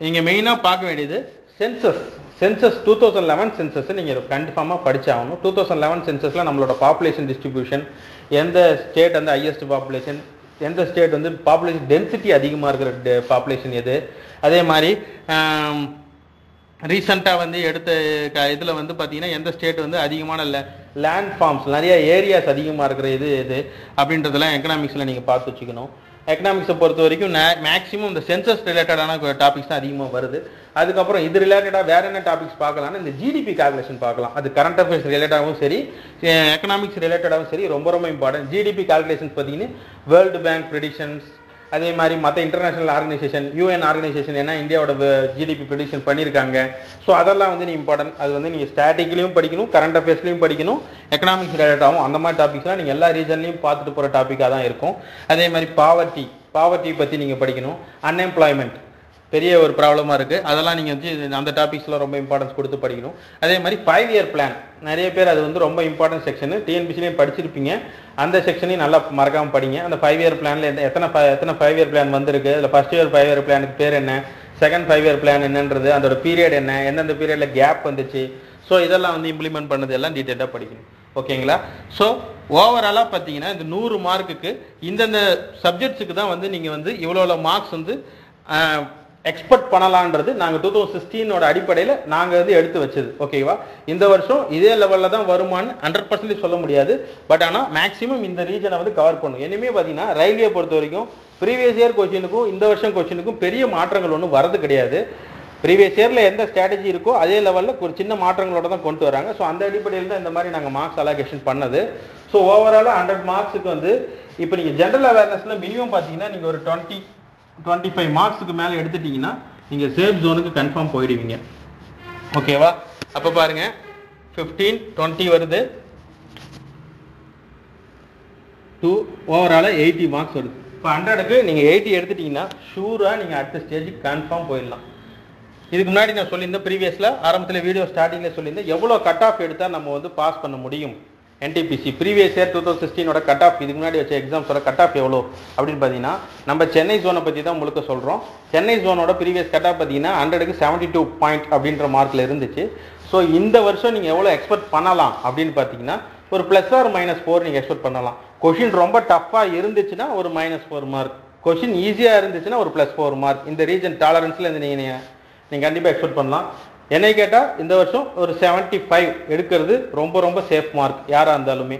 நீங்கள் மெயினாக பார்க்க வேண்டியது census census two thousand eleven census நீங்கள் கன்ஃபார்மாக படிச்சாகணும். டூ தௌசண்ட் லெவன் சென்சஸில் நம்மளோட பாப்புலேஷன் டிஸ்ட்ரிபியூஷன் எந்த ஸ்டேட் வந்து ஹையஸ்ட் பாப்புலேஷன் எந்த ஸ்டேட் வந்து பாப்புலேஷன் டென்சிட்டி அதிகமாக இருக்கிற பாப்புலேஷன் எது? அதே மாதிரி ரீசண்டாக வந்து எடுத்த க இதில் வந்து பார்த்தீங்கன்னா எந்த ஸ்டேட் வந்து அதிகமான லேண்ட் ஃபார்ம்ஸ் நிறைய ஏரியாஸ் அதிகமாக இருக்கிற இது இது அப்படின்றதெல்லாம் எக்கனாமிக்ஸில் நீங்கள் பார்த்து வச்சுக்கணும். எக்கனாமிக்ஸை பொறுத்த வரைக்கும் மேக்ஸிமம் இந்த சென்சஸ் ரிலேட்டடான டாபிக்ஸ் தான் அதிகமாக வருது. அதுக்கப்புறம் இது ரிலேட்டடாக வேற என்ன டாபிக்ஸ் பார்க்கலாம்னா இந்த ஜிடிபி கால்குலேஷன் பார்க்கலாம். அது கரண்ட் அஃபேர்ஸ் ரிலேட்டடாகவும் சரி எக்கனாமிக்ஸ் ரிலேட்டடாகவும் சரி ரொம்ப ரொம்ப இம்பார்ட்டன்ட் ஜிடிபி கால்குலேஷன்ஸ் பார்த்தீங்கன்னா வேர்ல்டு பேங்க் ப்ரிடிஷன்ஸ் அதே மாதிரி மற்ற இன்டர்நேஷனல் ஆர்கனைசேஷன் யூஎன் ஆர்கனைசேஷன் என்ன இந்தியாவோட ஜிடிபி ப்ரொடியூஷன் பண்ணியிருக்காங்க ஸோ அதெல்லாம் வந்து நீ இம்பார்ட்டன்ட் அது வந்து நீங்கள் ஸ்டாட்டிக்லையும் படிக்கணும் கரண்ட் அஃபேர்ஸ்லையும் படிக்கணும் எக்கனாமிக்ஸ் ரிலேட்டாகவும் அந்த மாதிரி டாபிக்ஸ்லாம் நீங்கள் எல்லா ரீஜன்லையும் பார்த்துட்டு போகிற டாப்பிக்காக தான் இருக்கும். அதே மாதிரி பாவர்ட்டி பாவர்ட்டி பற்றி நீங்கள் படிக்கணும் அன்எம்ப்ளாய்மெண்ட் பெரிய ஒரு ப்ராப்ளமாக இருக்குது அதெல்லாம் நீங்கள் வந்து அந்த டாபிக்ஸ்லாம் ரொம்ப இம்பார்ட்டன்ஸ் கொடுத்து படிக்கணும். அதே மாதிரி ஃபைவ் இயர் பிளான் நிறைய பேர் அது வந்து ரொம்ப இம்பார்ட்டன்ட் செக்ஷன் டிஎன்பிசிலையும் படிச்சிருப்பீங்க. அந்த செக்ஷனையும் நல்லா மறக்காமல் படிங்க. அந்த ஃபைவ் இயர் பிளானில் எத்தனை எத்தனை ஃபைவ் இயர் பிளான் வந்திருக்கு? அதில் ஃபர்ஸ்ட் இயர் ஃபைவ் இயர் பிளானுக்கு பேர் என்ன? செகண்ட் ஃபைவ் இயர் பிளான் என்னன்றது அதோட பீரியட் என்ன? எந்தெந்த பீரியடில் கேப் வந்துச்சு? ஸோ இதெல்லாம் வந்து இம்ப்ளிமெண்ட் பண்ணது எல்லாம் டீட்டெயிலாக படிக்கணும். ஓகேங்களா ஸோ ஓவராலாக பார்த்தீங்கன்னா இந்த நூறு மார்க்குக்கு இந்தந்த சப்ஜெக்ட்ஸுக்கு தான் வந்து நீங்கள் வந்து இவ்வளோ மார்க்ஸ் வந்து எக்ஸ்பெக்ட் பண்ணலான்றது நாங்கள் டூ தௌசண்ட் சிக்ஸ்டீனோட அடிப்படையில் நாங்கள் வந்து எடுத்து வச்சது. ஓகேவா இந்த வருஷம் இதே லெவலில் தான் வருமான்னு ஹண்ட்ரட் பர்சன்டேஜ் சொல்ல முடியாது. பட் ஆனால் மேக்ஸிமம் இந்த ரீஜனை வந்து கவர் பண்ணும் இனிமே பார்த்தீங்கன்னா ரயில்வே பொறுத்த வரைக்கும் ப்ரீவியஸ் இயர் கொஸ்டினுக்கும் இந்த வருஷம் கொஸ்டினுக்கும் பெரிய மாற்றங்கள் ஒன்றும் வரது கிடையாது. ப்ரீவியஸ் இயரில் எந்த ஸ்ட்ராட்டஜி இருக்கோ அதே லெவலில் ஒரு சின்ன மாற்றங்களோட தான் கொண்டு வராங்க. ஸோ அந்த அடிப்படையில் தான் இந்த மாதிரி நாங்கள் மார்க்ஸ் அலோகேஷன் பண்ணது. ஸோ ஓவராலாக ஹண்ட்ரட் மார்க்ஸுக்கு வந்து இப்போ நீங்கள் ஜென்ரல் அவேர்னஸில் மினிமம் பார்த்தீங்கன்னா நீங்கள் ஒரு டுவெண்ட்டி டுவெண்ட்டி ஃபைவ் மார்க்ஸுக்கு மேலே எடுத்துட்டீங்கன்னா நீங்கள் சேஃப் ஜோனுக்கு கன்ஃபார்ம் போயிடுவீங்க. ஓகேவா அப்போ பாருங்க. ஃபிஃப்டீன் டுவெண்ட்டி வருது. டூ ஓவராலாக எயிட்டி மார்க்ஸ் வருது. இப்போ ஹண்ட்ரடுக்கு நீங்கள் எயிட்டி எடுத்துட்டீங்கன்னா ஷூராக நீங்கள் அடுத்த ஸ்டேஜுக்கு கன்ஃபார்ம் போயிடலாம். இதுக்கு முன்னாடி நான் சொல்லியிருந்தேன் ப்ரீவியஸில் ஆரம்பத்தில் வீடியோ ஸ்டார்டிங்கில் சொல்லியிருந்தேன் எவ்வளோ கட் ஆஃப் எடுத்தால் நம்ம வந்து பாஸ் பண்ண முடியும்? NTPC previous year two thousand சிக்ஸ்டீனோட cut off இதுக்கு முன்னாடி வச்ச எக்ஸாம்ஸோட கட் ஆஃப் எவ்வளோ? அப்படின்னு பார்த்தீங்கன்னா நம்ம சென்னை ஜோனை பற்றி தான் முழுக்க சொல்கிறோம் சென்னை ஜோனோட ப்ரீவியஸ் கட் ஆஃப் பார்த்தீங்கன்னா ஹண்ட்ரடுக்கு செவன்ட்டி டூ பாயிண்ட் அப்படின்ற மார்க்கில் இருந்துச்சு. ஸோ இந்த வருஷம் நீங்கள் எவ்வளோ எக்ஸ்பெக்ட் பண்ணலாம் அப்படின்னு பார்த்தீங்கன்னா ஒரு ப்ளஸ் ஆர் மைனஸ் ஃபோர் நீங்கள் எக்ஸ்பெக்ட் பண்ணலாம். கொஷின் ரொம்ப டஃப்பாக இருந்துச்சுன்னா ஒரு மைனஸ் ஃபோர் மார்க் கொஷின் ஈஸியாக இருந்துச்சுன்னா ஒரு ப்ளஸ் ஃபோர் மார்க் இந்த ரீஜன் டாலரன்ஸில் இந்த நீங்கள் நீங்கள் கண்டிப்பாக எக்ஸ்பெக்ட் பண்ணலாம். என்னை கேட்டால் இந்த வருஷம் ஒரு 75 ஃபைவ் எடுக்கிறது ரொம்ப ரொம்ப சேஃப் மார்க் யாராக இருந்தாலுமே.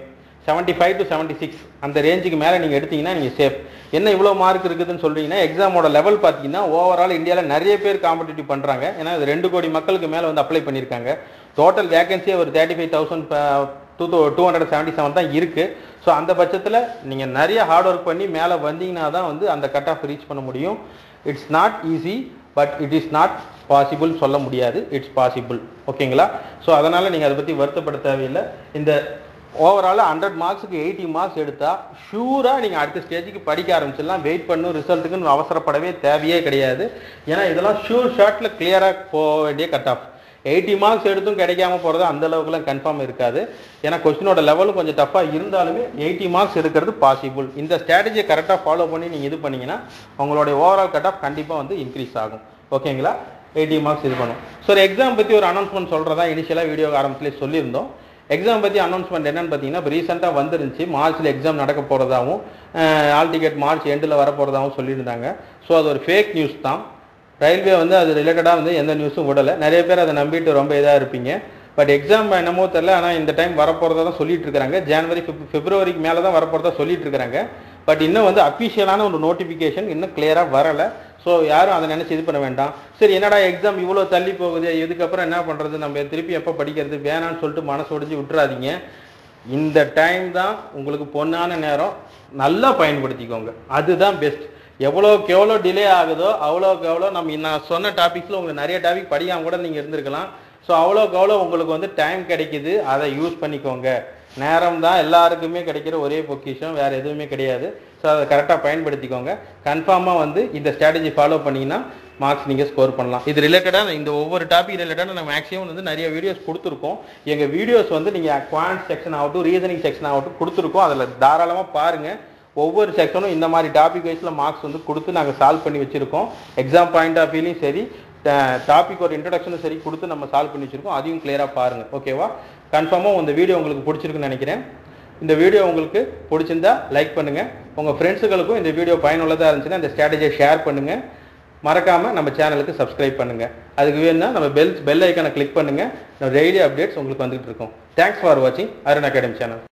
75 ஃபைவ் டு செவன்ட்டி சிக்ஸ் அந்த ரேஞ்சுக்கு மேலே நீங்கள் எடுத்தீங்கன்னா நீங்கள் சேஃப் என்ன இவ்வளோ மார்க் இருக்குதுன்னு சொல்கிறீங்கன்னா எக்ஸாமோட லெவல் பார்த்தீங்கன்னா ஓவரால் இந்தியாவில் நிறைய பேர் காம்படிட்டிவ் பண்ணுறாங்க ஏன்னா இது ரெண்டு கோடி மக்களுக்கு மேலே வந்து அப்ளை பண்ணியிருக்காங்க. டோட்டல் வேகன்சியே ஒரு thirty five thousand two two hundred seventy seven தான் இருக்குது ஸோ அந்த பட்சத்தில் நீங்கள் நிறைய ஹார்ட் ஒர்க் பண்ணி மேலே வந்தீங்கன்னா தான் வந்து அந்த கட் ஆஃப் ரீச் பண்ண முடியும். It's not easy but it is not possible சொல்ல முடியாது. இட்ஸ் பாசிபிள் ஓகேங்களா? ஸோ அதனால் நீங்கள் அதை பற்றி வருத்தப்பட தேவையில்லை. இந்த ஓவராலாக ஹண்ட்ரட் மார்க்ஸுக்கு எயிட்டி மார்க்ஸ் எடுத்தால் ஷூராக நீங்கள் அடுத்த ஸ்டேஜுக்கு படிக்க ஆரம்பிச்சிடலாம். வெயிட் பண்ணும் ரிசல்ட்டுக்குன்னு அவசரப்படவே தேவையே கிடையாது. ஏன்னா இதெல்லாம் ஷூர் ஷார்ட்டில் கிளியராக போக வேண்டிய கட் ஆஃப் எயிட்டி மார்க்ஸ் எடுத்தும் கிடைக்காம போகிறது அந்த அளவுக்குலாம் கன்ஃபார்ம் இருக்காது. ஏன்னா கொஸ்டினோட லெவலும் கொஞ்சம் டஃப்பாக இருந்தாலுமே எயிட்டி மார்க்ஸ் எடுக்கிறது பாசிபிள் இந்த ஸ்ட்ராட்டஜியை கரெக்டாக ஃபாலோ பண்ணி நீங்கள் இது பண்ணீங்கன்னா உங்களுடைய ஓவரால் கட் ஆஃப் கண்டிப்பாக வந்து இன்க்ரீஸ் ஆகும். ஓகேங்களா? எயிட்டி மார்க்ஸ் இது பண்ணும். ஸோ ஒரு எக்ஸாம் பற்றி ஒரு அனௌன்ஸ்மெண்ட் சொல்கிறதா இனிஷியலாக வீடியோ ஆரம்பத்துலேயே சொல்லியிருந்தோம். எக்ஸாம் பற்றி அனௌன்ஸ்மெண்ட் என்னன்னு பார்த்தீங்கன்னா இப்போ ரீசெண்டாக வந்துருந்துச்சு. மார்ச்சில் எக்ஸாம் நடக்க போகிறதாகவும் ஆல் டிக்கெட் மார்ச் எண்டில் வர சொல்லியிருந்தாங்க. ஸோ அது ஒரு ஃபேக் நியூஸ் தான். ரயில்வே வந்து அது ரிலேட்டடாக வந்து எந்த நியூஸும் விடலை. நிறைய பேர் அதை நம்பிட்டு ரொம்ப இதாக இருப்பீங்க. பட் எக்ஸாம் என்னமோ தெரில ஆனால் இந்த டைம் வரப்போகிறதா தான் சொல்லிட்டு இருக்காங்க ஜனவரி பிப்ரவரிக்கு மேலே தான் வரப்போகிறதா சொல்லிட்டு இருக்காங்க பட் இன்னும் வந்து அஃபிஷியலான ஒரு நோட்டிஃபிகேஷன் இன்னும் கிளியராக வரலை. ஸோ யாரும் அதை நினச்சி இது பண்ண வேண்டாம். சரி என்னடா எக்ஸாம் இவ்வளோ தள்ளி போகுது இதுக்கப்புறம் என்ன பண்ணுறது நம்ம திருப்பி எப்போ படிக்கிறது? வேணாம்னு சொல்லிட்டு மனசு ஒடிஞ்சு விட்டுறாதீங்க. இந்த டைம் தான் உங்களுக்கு பொண்ணான நேரம். நல்லா பயன்படுத்திக்கோங்க. அதுதான் பெஸ்ட் எவ்வளோக்கு எவ்வளோ டிலே ஆகுதோ அவ்வளோக்கு எவ்வளோ நம்ம நான் சொன்ன டாபிக்ஸில் உங்களுக்கு நிறைய டாபிக் படிக்காமல் கூட நீங்கள் இருந்திருக்கலாம். ஸோ அவ்வளோக்கு அவ்வளோ உங்களுக்கு வந்து டைம் கிடைக்குது. அதை யூஸ் பண்ணிக்கோங்க. நேரம் தான் எல்லாருக்குமே கிடைக்கிற ஒரே பொக்கிஷம். வேறு எதுவுமே கிடையாது. ஸோ அதை கரெக்டாக பயன்படுத்திக்கோங்க. கன்ஃபார்மாக வந்து இந்த ஸ்ட்ராட்டஜி ஃபாலோ பண்ணிங்கன்னா மார்க்ஸ் நீங்கள் ஸ்கோர் பண்ணலாம். இது ரிலேட்டடாக இந்த ஒவ்வொரு டாபிக் ரிலேட்டடாக நான் மேக்ஸிமம் வந்து நிறைய வீடியோஸ் கொடுத்துருக்கோம் எங்கள் வீடியோஸ் வந்து நீங்கள் குவான்ட் செக்ஷன் ஆகட்டும் ரீசனிங் செக்ஷன் ஆகட்டும் கொடுத்துருக்கோம். அதில் தாராளமாக பாருங்கள் ஒவ்வொரு செக்ஷனும் இந்த மாதிரி டாபிக் வைஸில் மார்க்ஸ் வந்து கொடுத்து நாங்கள் சால்வ் பண்ணி வச்சுருக்கோம். எக்ஸாம் பாயிண்ட் ஆஃப் வியூலையும் சரி டாபிக் ஒரு இன்ட்ரடக்ஷனும் சரி கொடுத்து நம்ம சால்வ் பண்ணி வச்சுருக்கோம். அதையும் கிளியராக பாருங்கள் ஓகேவா கன்ஃபார்மாக இந்த வீடியோ உங்களுக்கு பிடிச்சிருக்குன்னு நினைக்கிறேன். இந்த வீடியோ உங்களுக்கு பிடிச்சிருந்தா லைக் பண்ணுங்கள் உங்கள் ஃப்ரெண்ட்ஸுகளுக்கும் இந்த வீடியோ பயனுள்ளதாக இருந்துச்சுன்னா இந்த ஸ்ட்ராட்டஜியை ஷேர் பண்ணுங்கள் மறக்காமல் நம்ம சேனலுக்கு சப்ஸ்கிரைப் பண்ணுங்கள் அதுக்கு வேணும்னா நம்ம பெல் பெல் ஐக்கானை கிளிக் பண்ணுங்கள் நம்ம டெய்லி அப்டேட்ஸ் உங்களுக்கு வந்துகிட்டு இருக்கும். தேங்க்ஸ் ஃபார் வாட்சிங் அருண் அகாடமி சேனல்